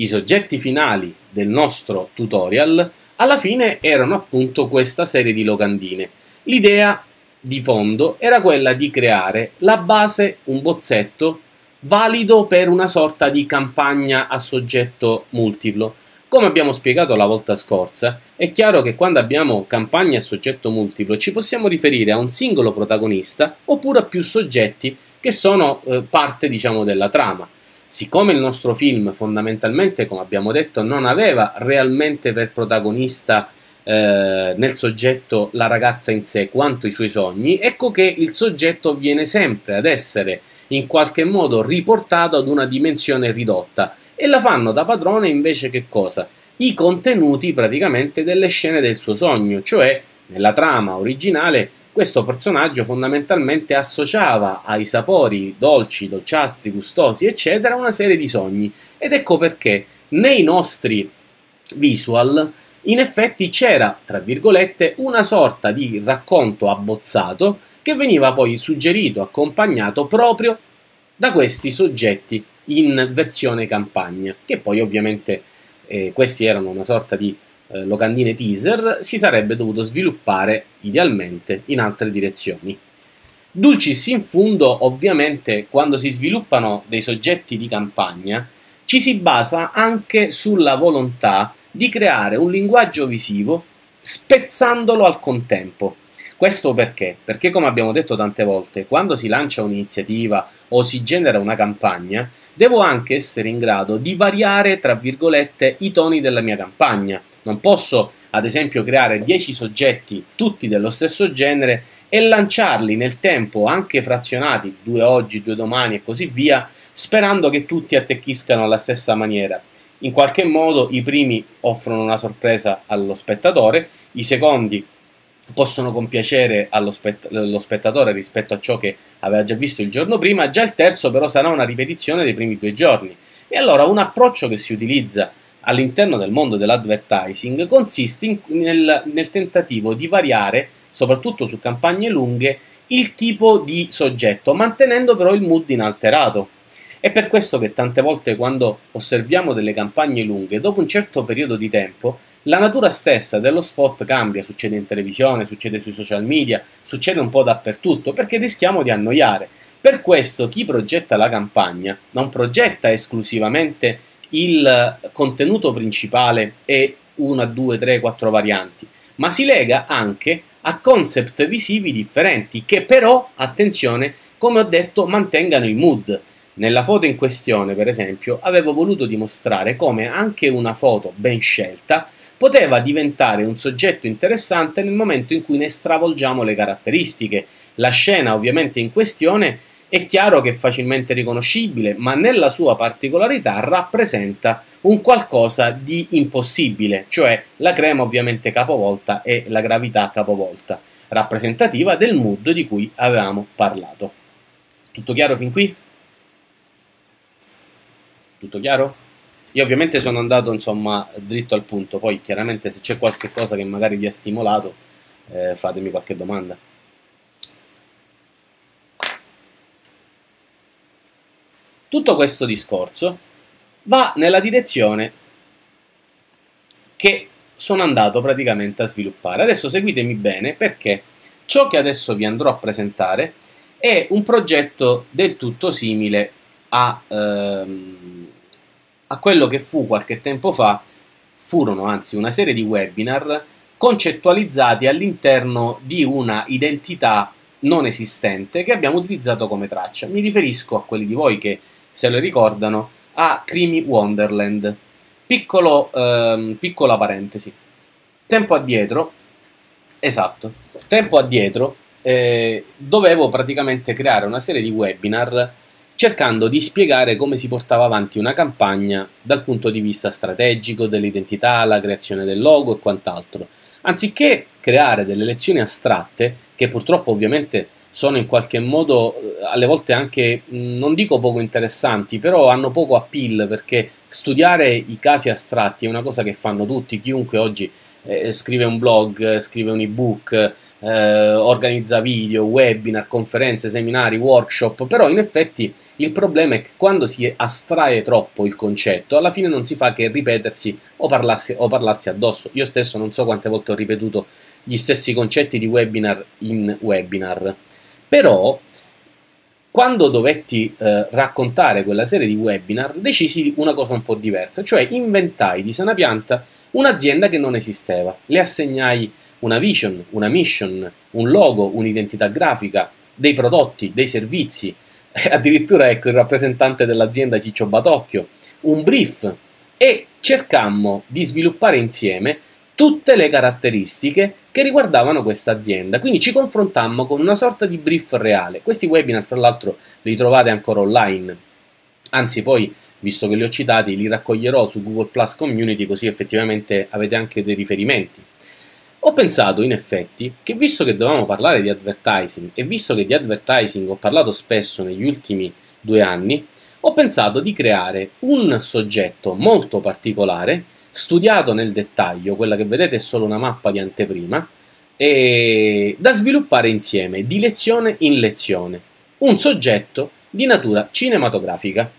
I soggetti finali del nostro tutorial alla fine erano appunto questa serie di locandine. L'idea di fondo era quella di creare la base, un bozzetto valido per una sorta di campagna a soggetto multiplo. Come abbiamo spiegato la volta scorsa, è chiaro che quando abbiamo campagne a soggetto multiplo ci possiamo riferire a un singolo protagonista oppure a più soggetti che sono eh, parte, diciamo, della trama. Siccome il nostro film fondamentalmente, come abbiamo detto, non aveva realmente per protagonista eh, nel soggetto la ragazza in sé quanto i suoi sogni, ecco che il soggetto viene sempre ad essere in qualche modo riportato ad una dimensione ridotta e la fanno da padrone invece che cosa? I contenuti praticamente delle scene del suo sogno, cioè nella trama originale questo personaggio fondamentalmente associava ai sapori dolci, dolciastri, gustosi, eccetera, una serie di sogni. Ed ecco perché nei nostri visual in effetti c'era, tra virgolette, una sorta di racconto abbozzato che veniva poi suggerito, accompagnato proprio da questi soggetti in versione campagna, che poi ovviamente eh, questi erano una sorta di eh, locandine teaser, si sarebbe dovuto sviluppare idealmente in altre direzioni. Dulcis in fundo, ovviamente, quando si sviluppano dei soggetti di campagna, ci si basa anche sulla volontà di creare un linguaggio visivo spezzandolo al contempo. Questo perché? Perché come abbiamo detto tante volte, quando si lancia un'iniziativa o si genera una campagna, devo anche essere in grado di variare, tra virgolette, i toni della mia campagna. Non posso, ad esempio, creare 10 soggetti, tutti dello stesso genere, e lanciarli nel tempo, anche frazionati, due oggi, due domani e così via, sperando che tutti attecchiscano alla stessa maniera. In qualche modo i primi offrono una sorpresa allo spettatore, i secondi possono compiacere allo spett- spettatore rispetto a ciò che aveva già visto il giorno prima, già il terzo però sarà una ripetizione dei primi due giorni. E allora un approccio che si utilizza all'interno del mondo dell'advertising consiste in, nel, nel tentativo di variare, soprattutto su campagne lunghe, il tipo di soggetto, mantenendo però il mood inalterato. È per questo che tante volte quando osserviamo delle campagne lunghe, dopo un certo periodo di tempo, la natura stessa dello spot cambia, succede in televisione, succede sui social media, succede un po' dappertutto, perché rischiamo di annoiare. Per questo chi progetta la campagna non progetta esclusivamente il contenuto principale e una, due, tre, quattro varianti, ma si lega anche a concept visivi differenti che però, attenzione, come ho detto, mantengano il mood. Nella foto in questione, per esempio, avevo voluto dimostrare come anche una foto ben scelta poteva diventare un soggetto interessante nel momento in cui ne stravolgiamo le caratteristiche. La scena ovviamente in questione è chiaro che è facilmente riconoscibile, ma nella sua particolarità rappresenta un qualcosa di impossibile, cioè la crema ovviamente capovolta e la gravità capovolta, rappresentativa del mood di cui avevamo parlato. Tutto chiaro fin qui? Tutto chiaro? Io ovviamente sono andato insomma dritto al punto, poi chiaramente se c'è qualche cosa che magari vi ha stimolato eh, fatemi qualche domanda. Tutto questo discorso va nella direzione che sono andato praticamente a sviluppare. Adesso seguitemi bene perché ciò che adesso vi andrò a presentare è un progetto del tutto simile a... Ehm, a quello che fu qualche tempo fa, furono anzi una serie di webinar concettualizzati all'interno di una identità non esistente che abbiamo utilizzato come traccia. Mi riferisco a quelli di voi che se lo ricordano a Creamy Wonderland. Piccolo, ehm, piccola parentesi. Tempo addietro, esatto, tempo addietro eh, dovevo praticamente creare una serie di webinar cercando di spiegare come si portava avanti una campagna dal punto di vista strategico, dell'identità, la creazione del logo e quant'altro. Anziché creare delle lezioni astratte, che purtroppo ovviamente sono in qualche modo eh, alle volte anche, non dico poco interessanti, però hanno poco appeal perché studiare i casi astratti è una cosa che fanno tutti, chiunque oggi eh, scrive un blog, scrive un ebook, eh, organizza video, webinar, conferenze, seminari, workshop, però in effetti il problema è che quando si astrae troppo il concetto, alla fine non si fa che ripetersi o, parlarsi, o parlarsi addosso. Io stesso non so quante volte ho ripetuto gli stessi concetti di webinar in webinar, però quando dovetti eh, raccontare quella serie di webinar decisi una cosa un po' diversa, cioè inventai di sana pianta un'azienda che non esisteva, le assegnai una vision, una mission, un logo, un'identità grafica, dei prodotti, dei servizi, (laughs) addirittura ecco il rappresentante dell'azienda Ciccio Batocchio, un brief. E cercammo di sviluppare insieme tutte le caratteristiche che riguardavano questa azienda. Quindi ci confrontammo con una sorta di brief reale. Questi webinar, fra l'altro, li trovate ancora online. Anzi, poi, visto che li ho citati, li raccoglierò su Google Plus Community, così effettivamente avete anche dei riferimenti. Ho pensato in effetti che visto che dovevamo parlare di advertising e visto che di advertising ho parlato spesso negli ultimi due anni, ho pensato di creare un soggetto molto particolare, studiato nel dettaglio, quella che vedete è solo una mappa di anteprima, e da sviluppare insieme di lezione in lezione, un soggetto di natura cinematografica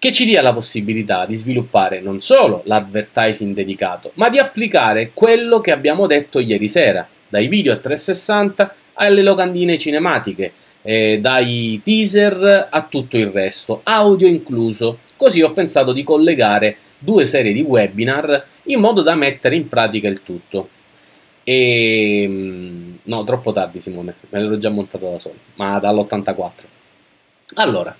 che ci dia la possibilità di sviluppare non solo l'advertising dedicato, ma di applicare quello che abbiamo detto ieri sera, dai video a 360 alle locandine cinematiche, eh, dai teaser a tutto il resto, audio incluso. Così ho pensato di collegare due serie di webinar in modo da mettere in pratica il tutto. E mm, no, troppo tardi Simone, me l'ero già montato da solo, ma dall'84. Allora,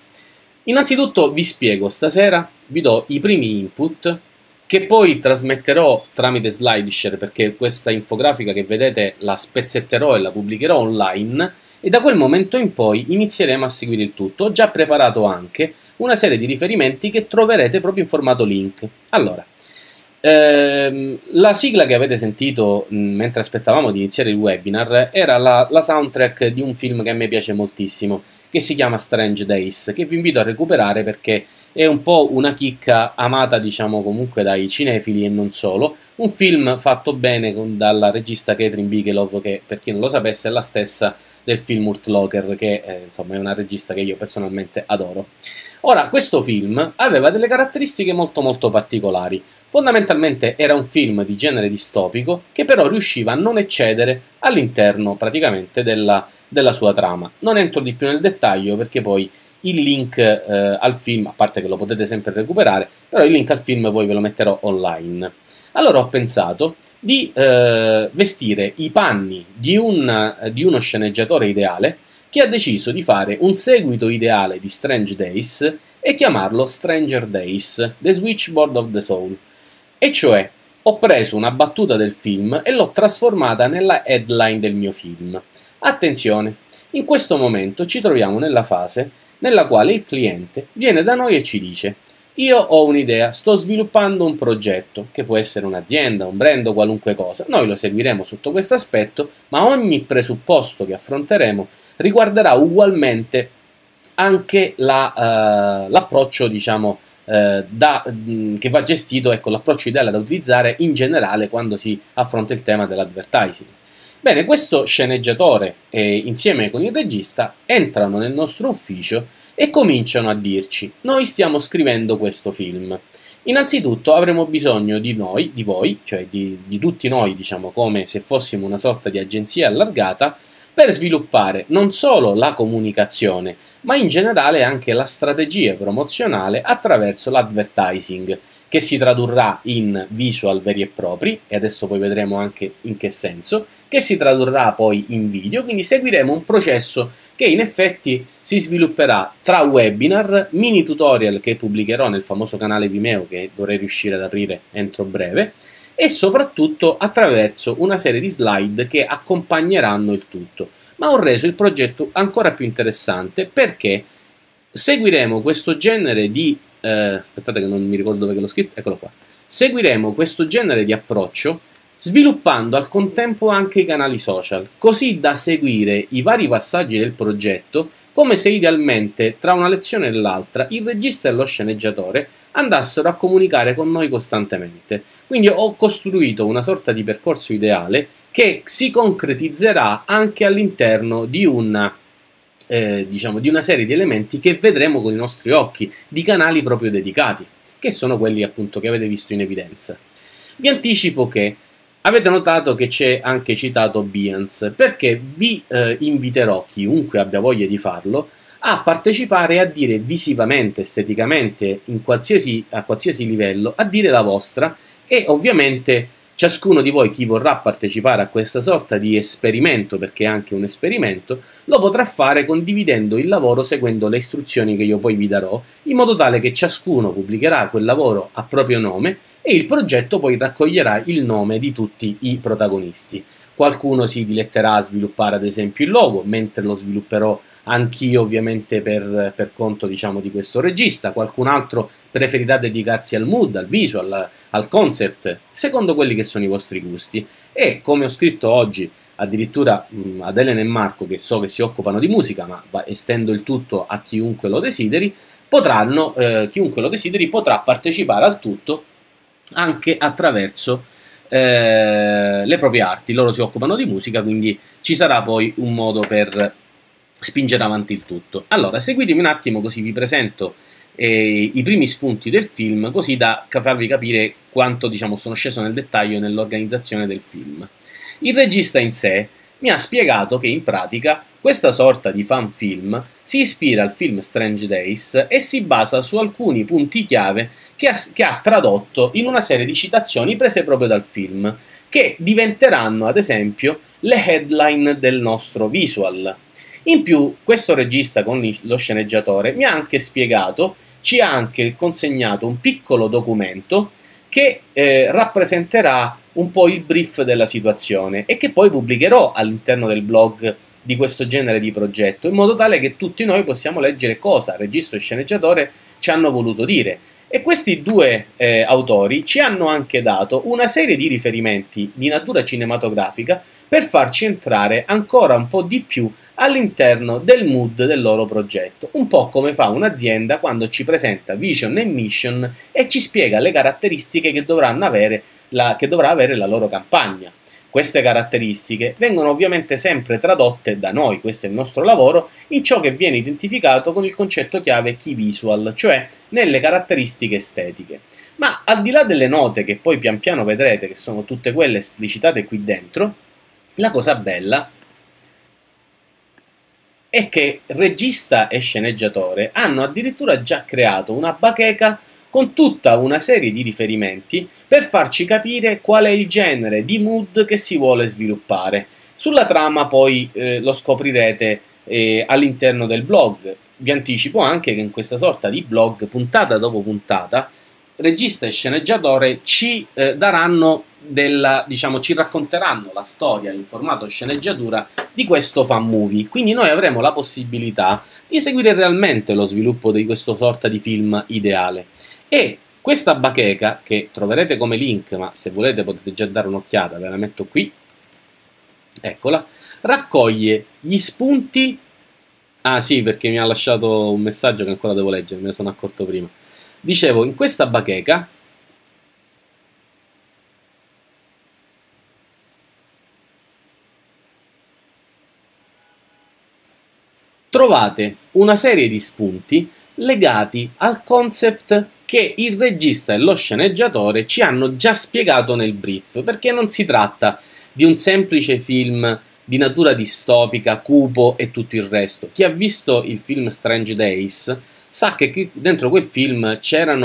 Innanzitutto vi spiego stasera, vi do i primi input che poi trasmetterò tramite SlideShare perché questa infografica che vedete la spezzetterò e la pubblicherò online e da quel momento in poi inizieremo a seguire il tutto. Ho già preparato anche una serie di riferimenti che troverete proprio in formato link. Allora, ehm, la sigla che avete sentito mh, mentre aspettavamo di iniziare il webinar era la, la soundtrack di un film che a me piace moltissimo che si chiama Strange Days, che vi invito a recuperare perché è un po' una chicca amata, diciamo, comunque dai cinefili e non solo. Un film fatto bene con, dalla regista Catherine Bigelow, che per chi non lo sapesse è la stessa del film Hurt Locker, che eh, insomma è una regista che io personalmente adoro. Ora, questo film aveva delle caratteristiche molto molto particolari. Fondamentalmente era un film di genere distopico che però riusciva a non eccedere all'interno praticamente della della sua trama. Non entro di più nel dettaglio perché poi il link eh, al film, a parte che lo potete sempre recuperare, però il link al film poi ve lo metterò online. Allora ho pensato di eh, vestire i panni di, un, di uno sceneggiatore ideale che ha deciso di fare un seguito ideale di Strange Days e chiamarlo Stranger Days, The Switchboard of the Soul. E cioè, ho preso una battuta del film e l'ho trasformata nella headline del mio film. Attenzione, in questo momento ci troviamo nella fase nella quale il cliente viene da noi e ci dice io ho un'idea, sto sviluppando un progetto, che può essere un'azienda, un brand o qualunque cosa. Noi lo seguiremo sotto questo aspetto, ma ogni presupposto che affronteremo riguarderà ugualmente anche la, uh, l'approccio, diciamo, uh, da, mh, che va gestito, ecco, l'approccio ideale da utilizzare in generale quando si affronta il tema dell'advertising. Bene, questo sceneggiatore eh, insieme con il regista entrano nel nostro ufficio e cominciano a dirci: Noi stiamo scrivendo questo film. Innanzitutto avremo bisogno di noi, di voi, cioè di, di tutti noi, diciamo come se fossimo una sorta di agenzia allargata, per sviluppare non solo la comunicazione, ma in generale anche la strategia promozionale attraverso l'advertising, che si tradurrà in visual veri e propri, e adesso poi vedremo anche in che senso, che si tradurrà poi in video, quindi seguiremo un processo che in effetti si svilupperà tra webinar, mini tutorial che pubblicherò nel famoso canale Vimeo che dovrei riuscire ad aprire entro breve e soprattutto attraverso una serie di slide che accompagneranno il tutto. Ma ho reso il progetto ancora più interessante perché seguiremo questo genere di eh, aspettate che non mi ricordo perché l'ho scritto, eccolo qua. Seguiremo questo genere di approccio sviluppando al contempo anche i canali social, così da seguire i vari passaggi del progetto come se idealmente tra una lezione e l'altra il regista e lo sceneggiatore andassero a comunicare con noi costantemente. Quindi ho costruito una sorta di percorso ideale che si concretizzerà anche all'interno di una, eh, diciamo, di una serie di elementi che vedremo con i nostri occhi, di canali proprio dedicati, che sono quelli appunto che avete visto in evidenza. Vi anticipo che Avete notato che c'è anche citato Beyoncé, perché vi eh, inviterò, chiunque abbia voglia di farlo, a partecipare a dire visivamente, esteticamente, qualsiasi, a qualsiasi livello, a dire la vostra. E ovviamente ciascuno di voi, chi vorrà partecipare a questa sorta di esperimento, perché è anche un esperimento, lo potrà fare condividendo il lavoro seguendo le istruzioni che io poi vi darò, in modo tale che ciascuno pubblicherà quel lavoro a proprio nome e il progetto poi raccoglierà il nome di tutti i protagonisti. Qualcuno si diletterà a sviluppare ad esempio il logo, mentre lo svilupperò anch'io ovviamente per, per conto diciamo, di questo regista, qualcun altro preferirà dedicarsi al mood, al visual, al concept, secondo quelli che sono i vostri gusti. E come ho scritto oggi addirittura mh, ad Elena e Marco, che so che si occupano di musica, ma estendo il tutto a chiunque lo desideri, potranno, eh, chiunque lo desideri potrà partecipare al tutto anche attraverso eh, le proprie arti. Loro si occupano di musica, quindi ci sarà poi un modo per spingere avanti il tutto. Allora, seguitemi un attimo così vi presento eh, i primi spunti del film, così da farvi capire quanto diciamo, sono sceso nel dettaglio nell'organizzazione del film. Il regista in sé mi ha spiegato che in pratica questa sorta di fan film si ispira al film Strange Days e si basa su alcuni punti chiave che ha, che ha tradotto in una serie di citazioni prese proprio dal film, che diventeranno ad esempio le headline del nostro visual. In più, questo regista con lo sceneggiatore mi ha anche spiegato, ci ha anche consegnato un piccolo documento che eh, rappresenterà un po' il brief della situazione e che poi pubblicherò all'interno del blog di questo genere di progetto, in modo tale che tutti noi possiamo leggere cosa regista e sceneggiatore ci hanno voluto dire. E questi due eh, autori ci hanno anche dato una serie di riferimenti di natura cinematografica per farci entrare ancora un po' di più all'interno del mood del loro progetto, un po' come fa un'azienda quando ci presenta vision e mission e ci spiega le caratteristiche che, dovranno avere la, che dovrà avere la loro campagna. Queste caratteristiche vengono ovviamente sempre tradotte da noi, questo è il nostro lavoro, in ciò che viene identificato con il concetto chiave key visual, cioè nelle caratteristiche estetiche. Ma al di là delle note che poi pian piano vedrete, che sono tutte quelle esplicitate qui dentro, la cosa bella è che regista e sceneggiatore hanno addirittura già creato una bacheca con tutta una serie di riferimenti per farci capire qual è il genere di mood che si vuole sviluppare. Sulla trama poi eh, lo scoprirete eh, all'interno del blog. Vi anticipo anche che in questa sorta di blog, puntata dopo puntata, regista e sceneggiatore ci eh, daranno della, diciamo, ci racconteranno la storia in formato sceneggiatura di questo fan movie. Quindi noi avremo la possibilità di seguire realmente lo sviluppo di questo sorta di film ideale. E questa bacheca, che troverete come link, ma se volete potete già dare un'occhiata, ve la metto qui, eccola, raccoglie gli spunti... Ah sì, perché mi ha lasciato un messaggio che ancora devo leggere, me ne sono accorto prima. Dicevo, in questa bacheca trovate una serie di spunti legati al concept che il regista e lo sceneggiatore ci hanno già spiegato nel brief, perché non si tratta di un semplice film di natura distopica, cupo e tutto il resto. Chi ha visto il film Strange Days sa che dentro quel film c'era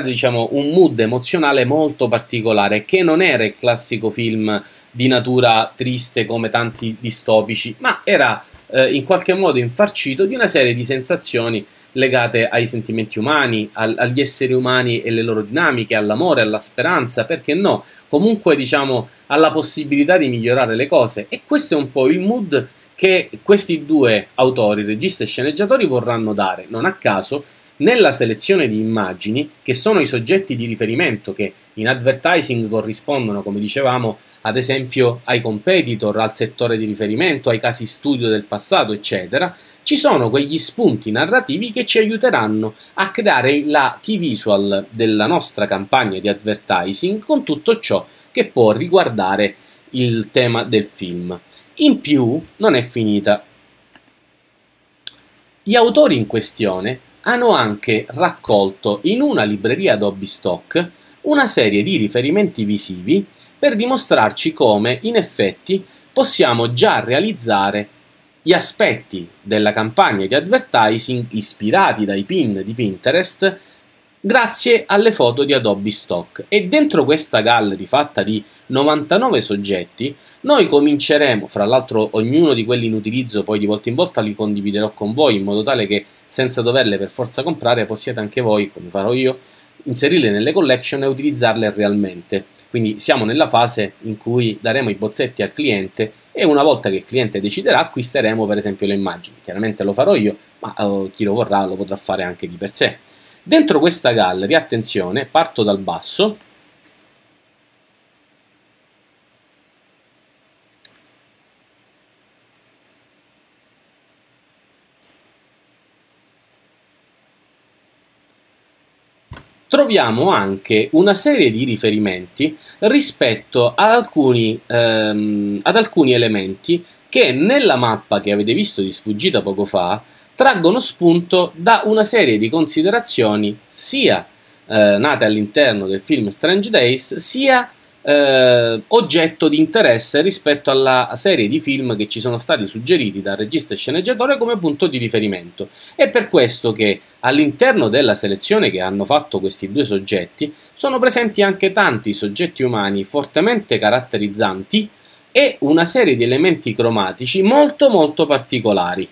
diciamo, un mood emozionale molto particolare che non era il classico film di natura triste come tanti distopici, ma era eh, in qualche modo infarcito di una serie di sensazioni legate ai sentimenti umani, al, agli esseri umani e le loro dinamiche, all'amore, alla speranza, perché no? Comunque diciamo alla possibilità di migliorare le cose e questo è un po' il mood che questi due autori, regista e sceneggiatori, vorranno dare. Non a caso nella selezione di immagini, che sono i soggetti di riferimento che in advertising corrispondono, come dicevamo, ad esempio ai competitor, al settore di riferimento, ai casi studio del passato, eccetera, ci sono quegli spunti narrativi che ci aiuteranno a creare la key visual della nostra campagna di advertising con tutto ciò che può riguardare il tema del film. In più, non è finita. Gli autori in questione hanno anche raccolto in una libreria Adobe Stock una serie di riferimenti visivi per dimostrarci come, in effetti, possiamo già realizzare gli aspetti della campagna di advertising ispirati dai pin di Pinterest grazie alle foto di Adobe Stock. E dentro questa gallery fatta di 99 soggetti noi cominceremo, fra l'altro ognuno di quelli in utilizzo poi di volta in volta li condividerò con voi in modo tale che senza doverle per forza comprare possiate anche voi, come farò io, inserirle nelle collection e utilizzarle realmente. Quindi siamo nella fase in cui daremo i bozzetti al cliente e una volta che il cliente deciderà acquisteremo per esempio le immagini. Chiaramente lo farò io, ma uh, chi lo vorrà lo potrà fare anche di per sé. Dentro questa gallery, attenzione, parto dal basso, troviamo anche una serie di riferimenti rispetto ad alcuni, ehm, ad alcuni elementi che nella mappa che avete visto di sfuggita poco fa traggono spunto da una serie di considerazioni sia eh, nate all'interno del film Strange Days sia eh, oggetto di interesse rispetto alla serie di film che ci sono stati suggeriti dal regista e sceneggiatore come punto di riferimento. È per questo che all'interno della selezione che hanno fatto questi due soggetti sono presenti anche tanti soggetti umani fortemente caratterizzanti e una serie di elementi cromatici molto molto particolari.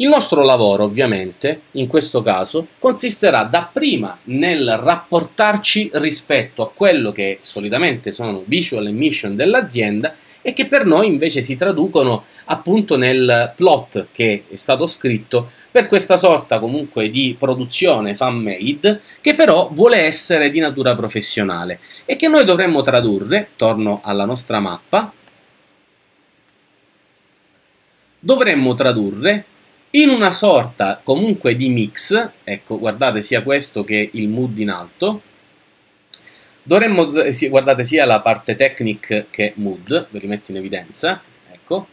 Il nostro lavoro, ovviamente, in questo caso, consisterà dapprima nel rapportarci rispetto a quello che solitamente sono visual e mission dell'azienda e che per noi invece si traducono appunto nel plot che è stato scritto per questa sorta comunque di produzione fan made che però vuole essere di natura professionale e che noi dovremmo tradurre, torno alla nostra mappa, dovremmo tradurre in una sorta comunque di mix, ecco guardate sia questo che il mood in alto, dovremmo, eh, guardate sia la parte technic che mood, ve li metto in evidenza, ecco,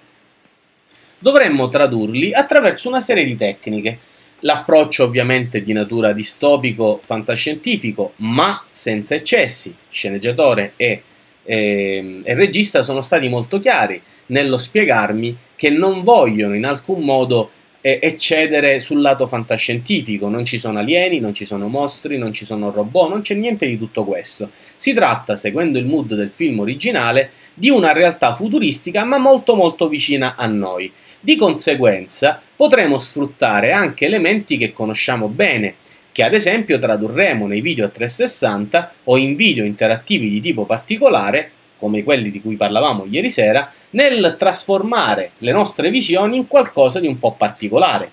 dovremmo tradurli attraverso una serie di tecniche. L'approccio ovviamente di natura distopico, fantascientifico, ma senza eccessi. Sceneggiatore e, e, ehm, e regista sono stati molto chiari nello spiegarmi che non vogliono in alcun modo eccedere sul lato fantascientifico, non ci sono alieni, non ci sono mostri, non ci sono robot, non c'è niente di tutto questo. Si tratta, seguendo il mood del film originale, di una realtà futuristica ma molto molto vicina a noi. Di conseguenza potremo sfruttare anche elementi che conosciamo bene, che ad esempio tradurremo nei video a 360 o in video interattivi di tipo particolare, come quelli di cui parlavamo ieri sera, nel trasformare le nostre visioni in qualcosa di un po' particolare.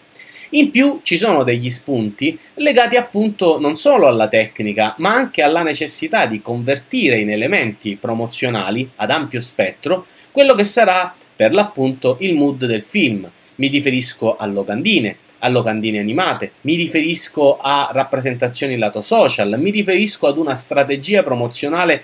In più ci sono degli spunti legati appunto non solo alla tecnica, ma anche alla necessità di convertire in elementi promozionali ad ampio spettro quello che sarà per l'appunto il mood del film. Mi riferisco a locandine, a locandine animate, mi riferisco a rappresentazioni lato social, mi riferisco ad una strategia promozionale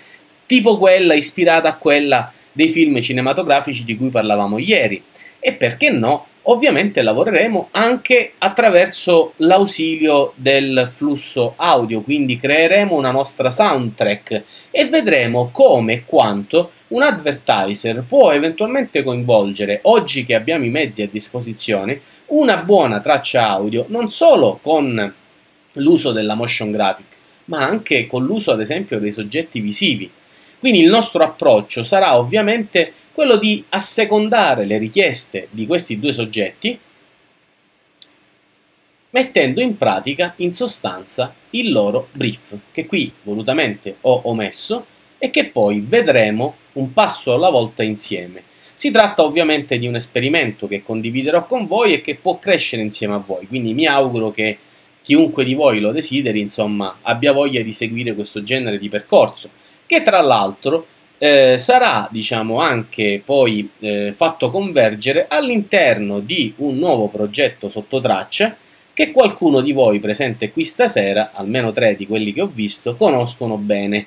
tipo quella ispirata a quella dei film cinematografici di cui parlavamo ieri. E perché no, ovviamente lavoreremo anche attraverso l'ausilio del flusso audio, quindi creeremo una nostra soundtrack e vedremo come e quanto un advertiser può eventualmente coinvolgere, oggi che abbiamo i mezzi a disposizione, una buona traccia audio non solo con l'uso della motion graphic, ma anche con l'uso ad esempio dei soggetti visivi quindi il nostro approccio sarà ovviamente quello di assecondare le richieste di questi due soggetti mettendo in pratica in sostanza il loro brief, che qui volutamente ho omesso e che poi vedremo un passo alla volta insieme. Si tratta ovviamente di un esperimento che condividerò con voi e che può crescere insieme a voi, quindi mi auguro che chiunque di voi lo desideri, insomma, abbia voglia di seguire questo genere di percorso, che tra l'altro eh, sarà, diciamo, anche poi eh, fatto convergere all'interno di un nuovo progetto sotto traccia che qualcuno di voi presente qui stasera, almeno tre di quelli che ho visto, conoscono bene.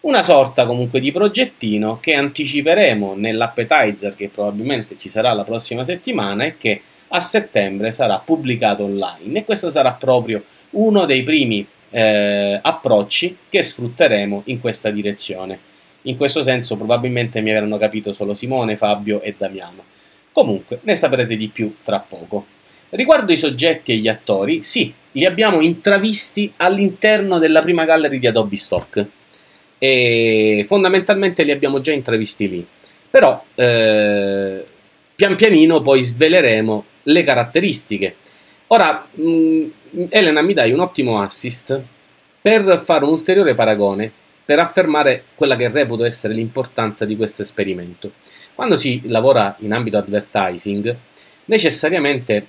Una sorta comunque di progettino che anticiperemo nell'appetizer che probabilmente ci sarà la prossima settimana e che a settembre sarà pubblicato online e questo sarà proprio uno dei primi eh, approcci che sfrutteremo in questa direzione. In questo senso probabilmente mi avranno capito solo Simone, Fabio e Damiano. Comunque ne saprete di più tra poco. Riguardo i soggetti e gli attori, sì, li abbiamo intravisti all'interno della prima gallery di Adobe Stock e fondamentalmente li abbiamo già intravisti lì. Però eh, pian pianino poi sveleremo le caratteristiche. Ora, mh, mm, Elena, mi dai un ottimo assist per fare un ulteriore paragone, per affermare quella che reputo essere l'importanza di questo esperimento. Quando si lavora in ambito advertising, necessariamente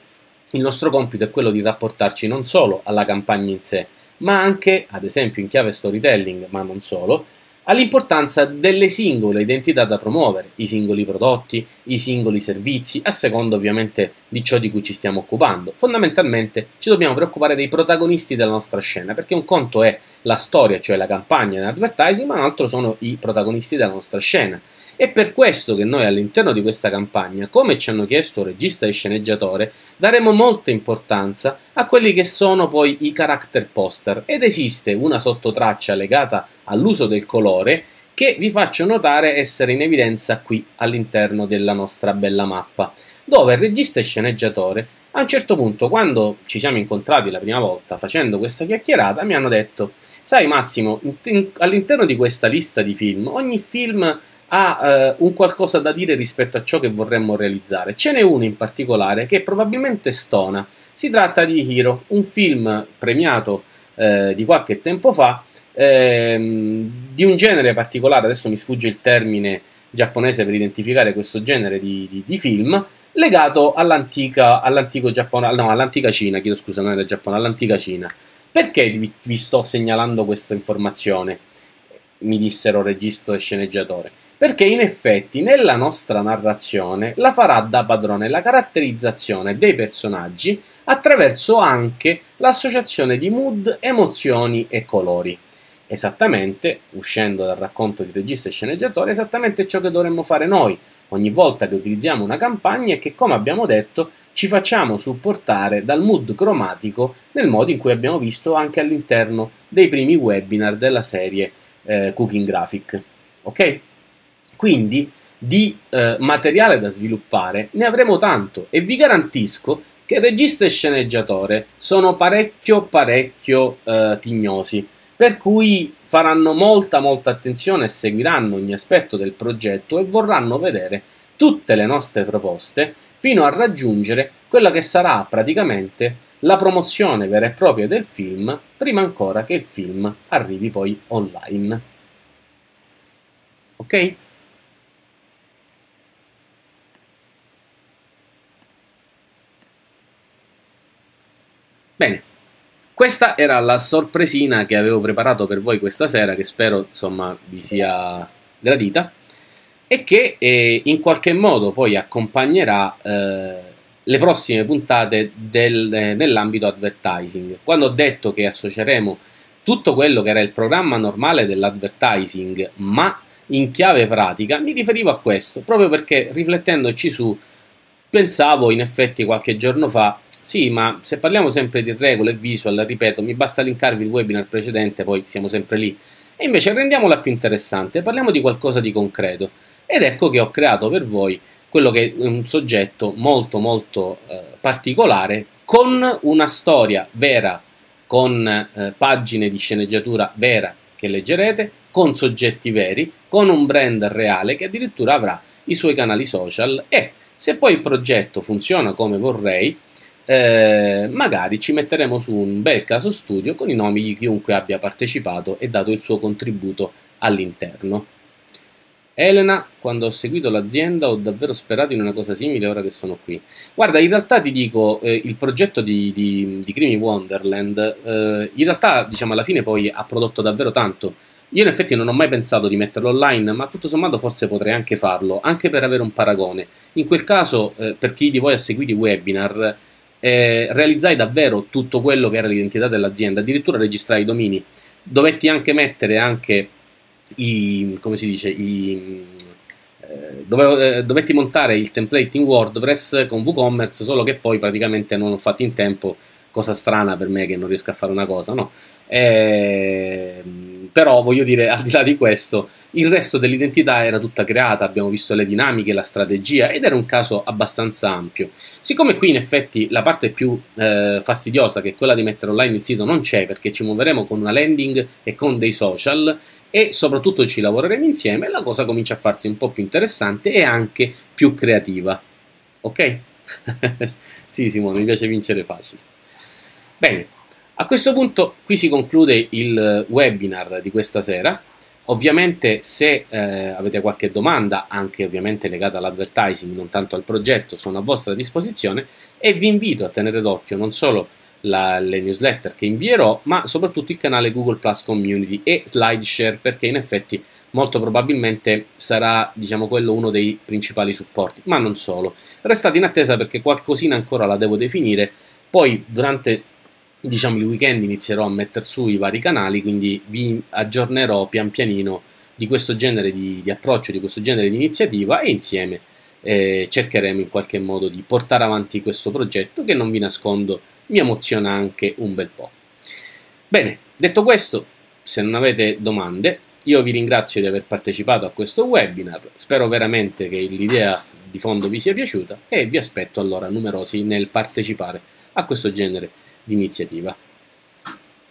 il nostro compito è quello di rapportarci non solo alla campagna in sé, ma anche, ad esempio in chiave storytelling, ma non solo, all'importanza delle singole identità da promuovere, i singoli prodotti, i singoli servizi, a seconda ovviamente di ciò di cui ci stiamo occupando. Fondamentalmente ci dobbiamo preoccupare dei protagonisti della nostra scena, perché un conto è la storia, cioè la campagna nell'advertising, ma un altro sono i protagonisti della nostra scena. È per questo che noi all'interno di questa campagna, come ci hanno chiesto regista e sceneggiatore, daremo molta importanza a quelli che sono poi i character poster. Ed esiste una sottotraccia legata all'uso del colore che vi faccio notare essere in evidenza qui all'interno della nostra bella mappa, dove il regista e sceneggiatore a un certo punto, quando ci siamo incontrati la prima volta facendo questa chiacchierata, mi hanno detto: Sai, Massimo, all'interno di questa lista di film, ogni film ha eh, un qualcosa da dire rispetto a ciò che vorremmo realizzare. Ce n'è uno in particolare che probabilmente stona. Si tratta di Hero, un film premiato eh, di qualche tempo fa, ehm, di un genere particolare, adesso mi sfugge il termine giapponese per identificare questo genere di, di, di film, legato all'antica, all'antico Giappone, no, all'antica Cina, chiedo scusa, non era Giappone, all'antica Cina. Perché vi, vi sto segnalando questa informazione? Mi dissero regista e sceneggiatore perché in effetti nella nostra narrazione la farà da padrone la caratterizzazione dei personaggi attraverso anche l'associazione di mood, emozioni e colori. Esattamente, uscendo dal racconto di regista e sceneggiatore, esattamente ciò che dovremmo fare noi ogni volta che utilizziamo una campagna e che, come abbiamo detto, ci facciamo supportare dal mood cromatico nel modo in cui abbiamo visto anche all'interno dei primi webinar della serie eh, Cooking Graphic. Ok? Quindi di eh, materiale da sviluppare ne avremo tanto e vi garantisco che regista e sceneggiatore sono parecchio parecchio eh, tignosi, per cui faranno molta molta attenzione e seguiranno ogni aspetto del progetto e vorranno vedere tutte le nostre proposte fino a raggiungere quella che sarà praticamente la promozione vera e propria del film prima ancora che il film arrivi poi online. Ok? Bene, questa era la sorpresina che avevo preparato per voi questa sera, che spero insomma vi sia gradita e che eh, in qualche modo poi accompagnerà eh, le prossime puntate del, eh, nell'ambito advertising. Quando ho detto che associeremo tutto quello che era il programma normale dell'advertising, ma in chiave pratica, mi riferivo a questo, proprio perché riflettendoci su, pensavo in effetti qualche giorno fa sì, ma se parliamo sempre di regole e visual, ripeto, mi basta linkarvi il webinar precedente, poi siamo sempre lì. E invece rendiamola più interessante, parliamo di qualcosa di concreto. Ed ecco che ho creato per voi quello che è un soggetto molto molto eh, particolare, con una storia vera, con eh, pagine di sceneggiatura vera che leggerete, con soggetti veri, con un brand reale che addirittura avrà i suoi canali social e se poi il progetto funziona come vorrei, eh, magari ci metteremo su un bel caso studio con i nomi di chiunque abbia partecipato e dato il suo contributo all'interno. Elena, quando ho seguito l'azienda ho davvero sperato in una cosa simile ora che sono qui. Guarda, in realtà ti dico, eh, il progetto di, di, di Creamy Wonderland, eh, in realtà diciamo alla fine poi ha prodotto davvero tanto. Io in effetti non ho mai pensato di metterlo online, ma tutto sommato forse potrei anche farlo, anche per avere un paragone. In quel caso, eh, per chi di voi ha seguito i webinar, eh, realizzai davvero tutto quello che era l'identità dell'azienda, addirittura registrai i domini. Dovetti anche mettere anche i, come si dice, i, eh, dovevo, eh, dovetti montare il template in WordPress con WooCommerce, solo che poi praticamente non ho fatto in tempo, cosa strana per me che non riesco a fare una cosa, no? Eh, però voglio dire, al di là di questo, il resto dell'identità era tutta creata, abbiamo visto le dinamiche, la strategia ed era un caso abbastanza ampio. Siccome qui in effetti la parte più eh, fastidiosa, che è quella di mettere online il sito, non c'è perché ci muoveremo con una landing e con dei social, e soprattutto ci lavoreremo insieme, la cosa comincia a farsi un po' più interessante e anche più creativa. Ok? (laughs) sì, Simone, mi piace vincere facile. Bene, a questo punto qui si conclude il webinar di questa sera. Ovviamente se eh, avete qualche domanda, anche ovviamente legata all'advertising, non tanto al progetto, sono a vostra disposizione e vi invito a tenere d'occhio non solo la, le newsletter che invierò, ma soprattutto il canale Google Plus Community e SlideShare perché in effetti molto probabilmente sarà diciamo quello uno dei principali supporti, ma non solo. Restate in attesa perché qualcosina ancora la devo definire, poi durante diciamo il weekend inizierò a mettere su i vari canali, quindi vi aggiornerò pian pianino di questo genere di, di approccio, di questo genere di iniziativa e insieme eh, cercheremo in qualche modo di portare avanti questo progetto che non vi nascondo mi emoziona anche un bel po'. Bene, detto questo, se non avete domande, io vi ringrazio di aver partecipato a questo webinar, spero veramente che l'idea di fondo vi sia piaciuta e vi aspetto allora numerosi nel partecipare a questo genere di iniziativa.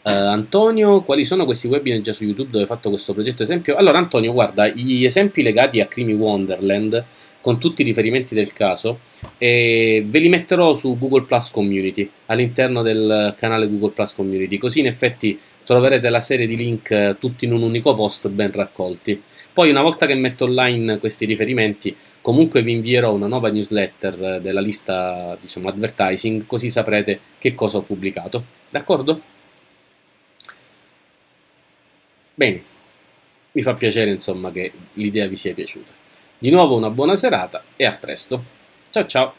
Uh, Antonio, quali sono questi webinar già su YouTube dove hai fatto questo progetto esempio? Allora Antonio, guarda, gli esempi legati a Creamy Wonderland con tutti i riferimenti del caso e ve li metterò su Google Plus Community all'interno del canale Google Plus Community così in effetti troverete la serie di link eh, tutti in un unico post ben raccolti poi una volta che metto online questi riferimenti Comunque vi invierò una nuova newsletter eh, della lista, diciamo, advertising, così saprete che cosa ho pubblicato. D'accordo? Bene, mi fa piacere insomma che l'idea vi sia piaciuta. Di nuovo una buona serata e a presto. Ciao ciao!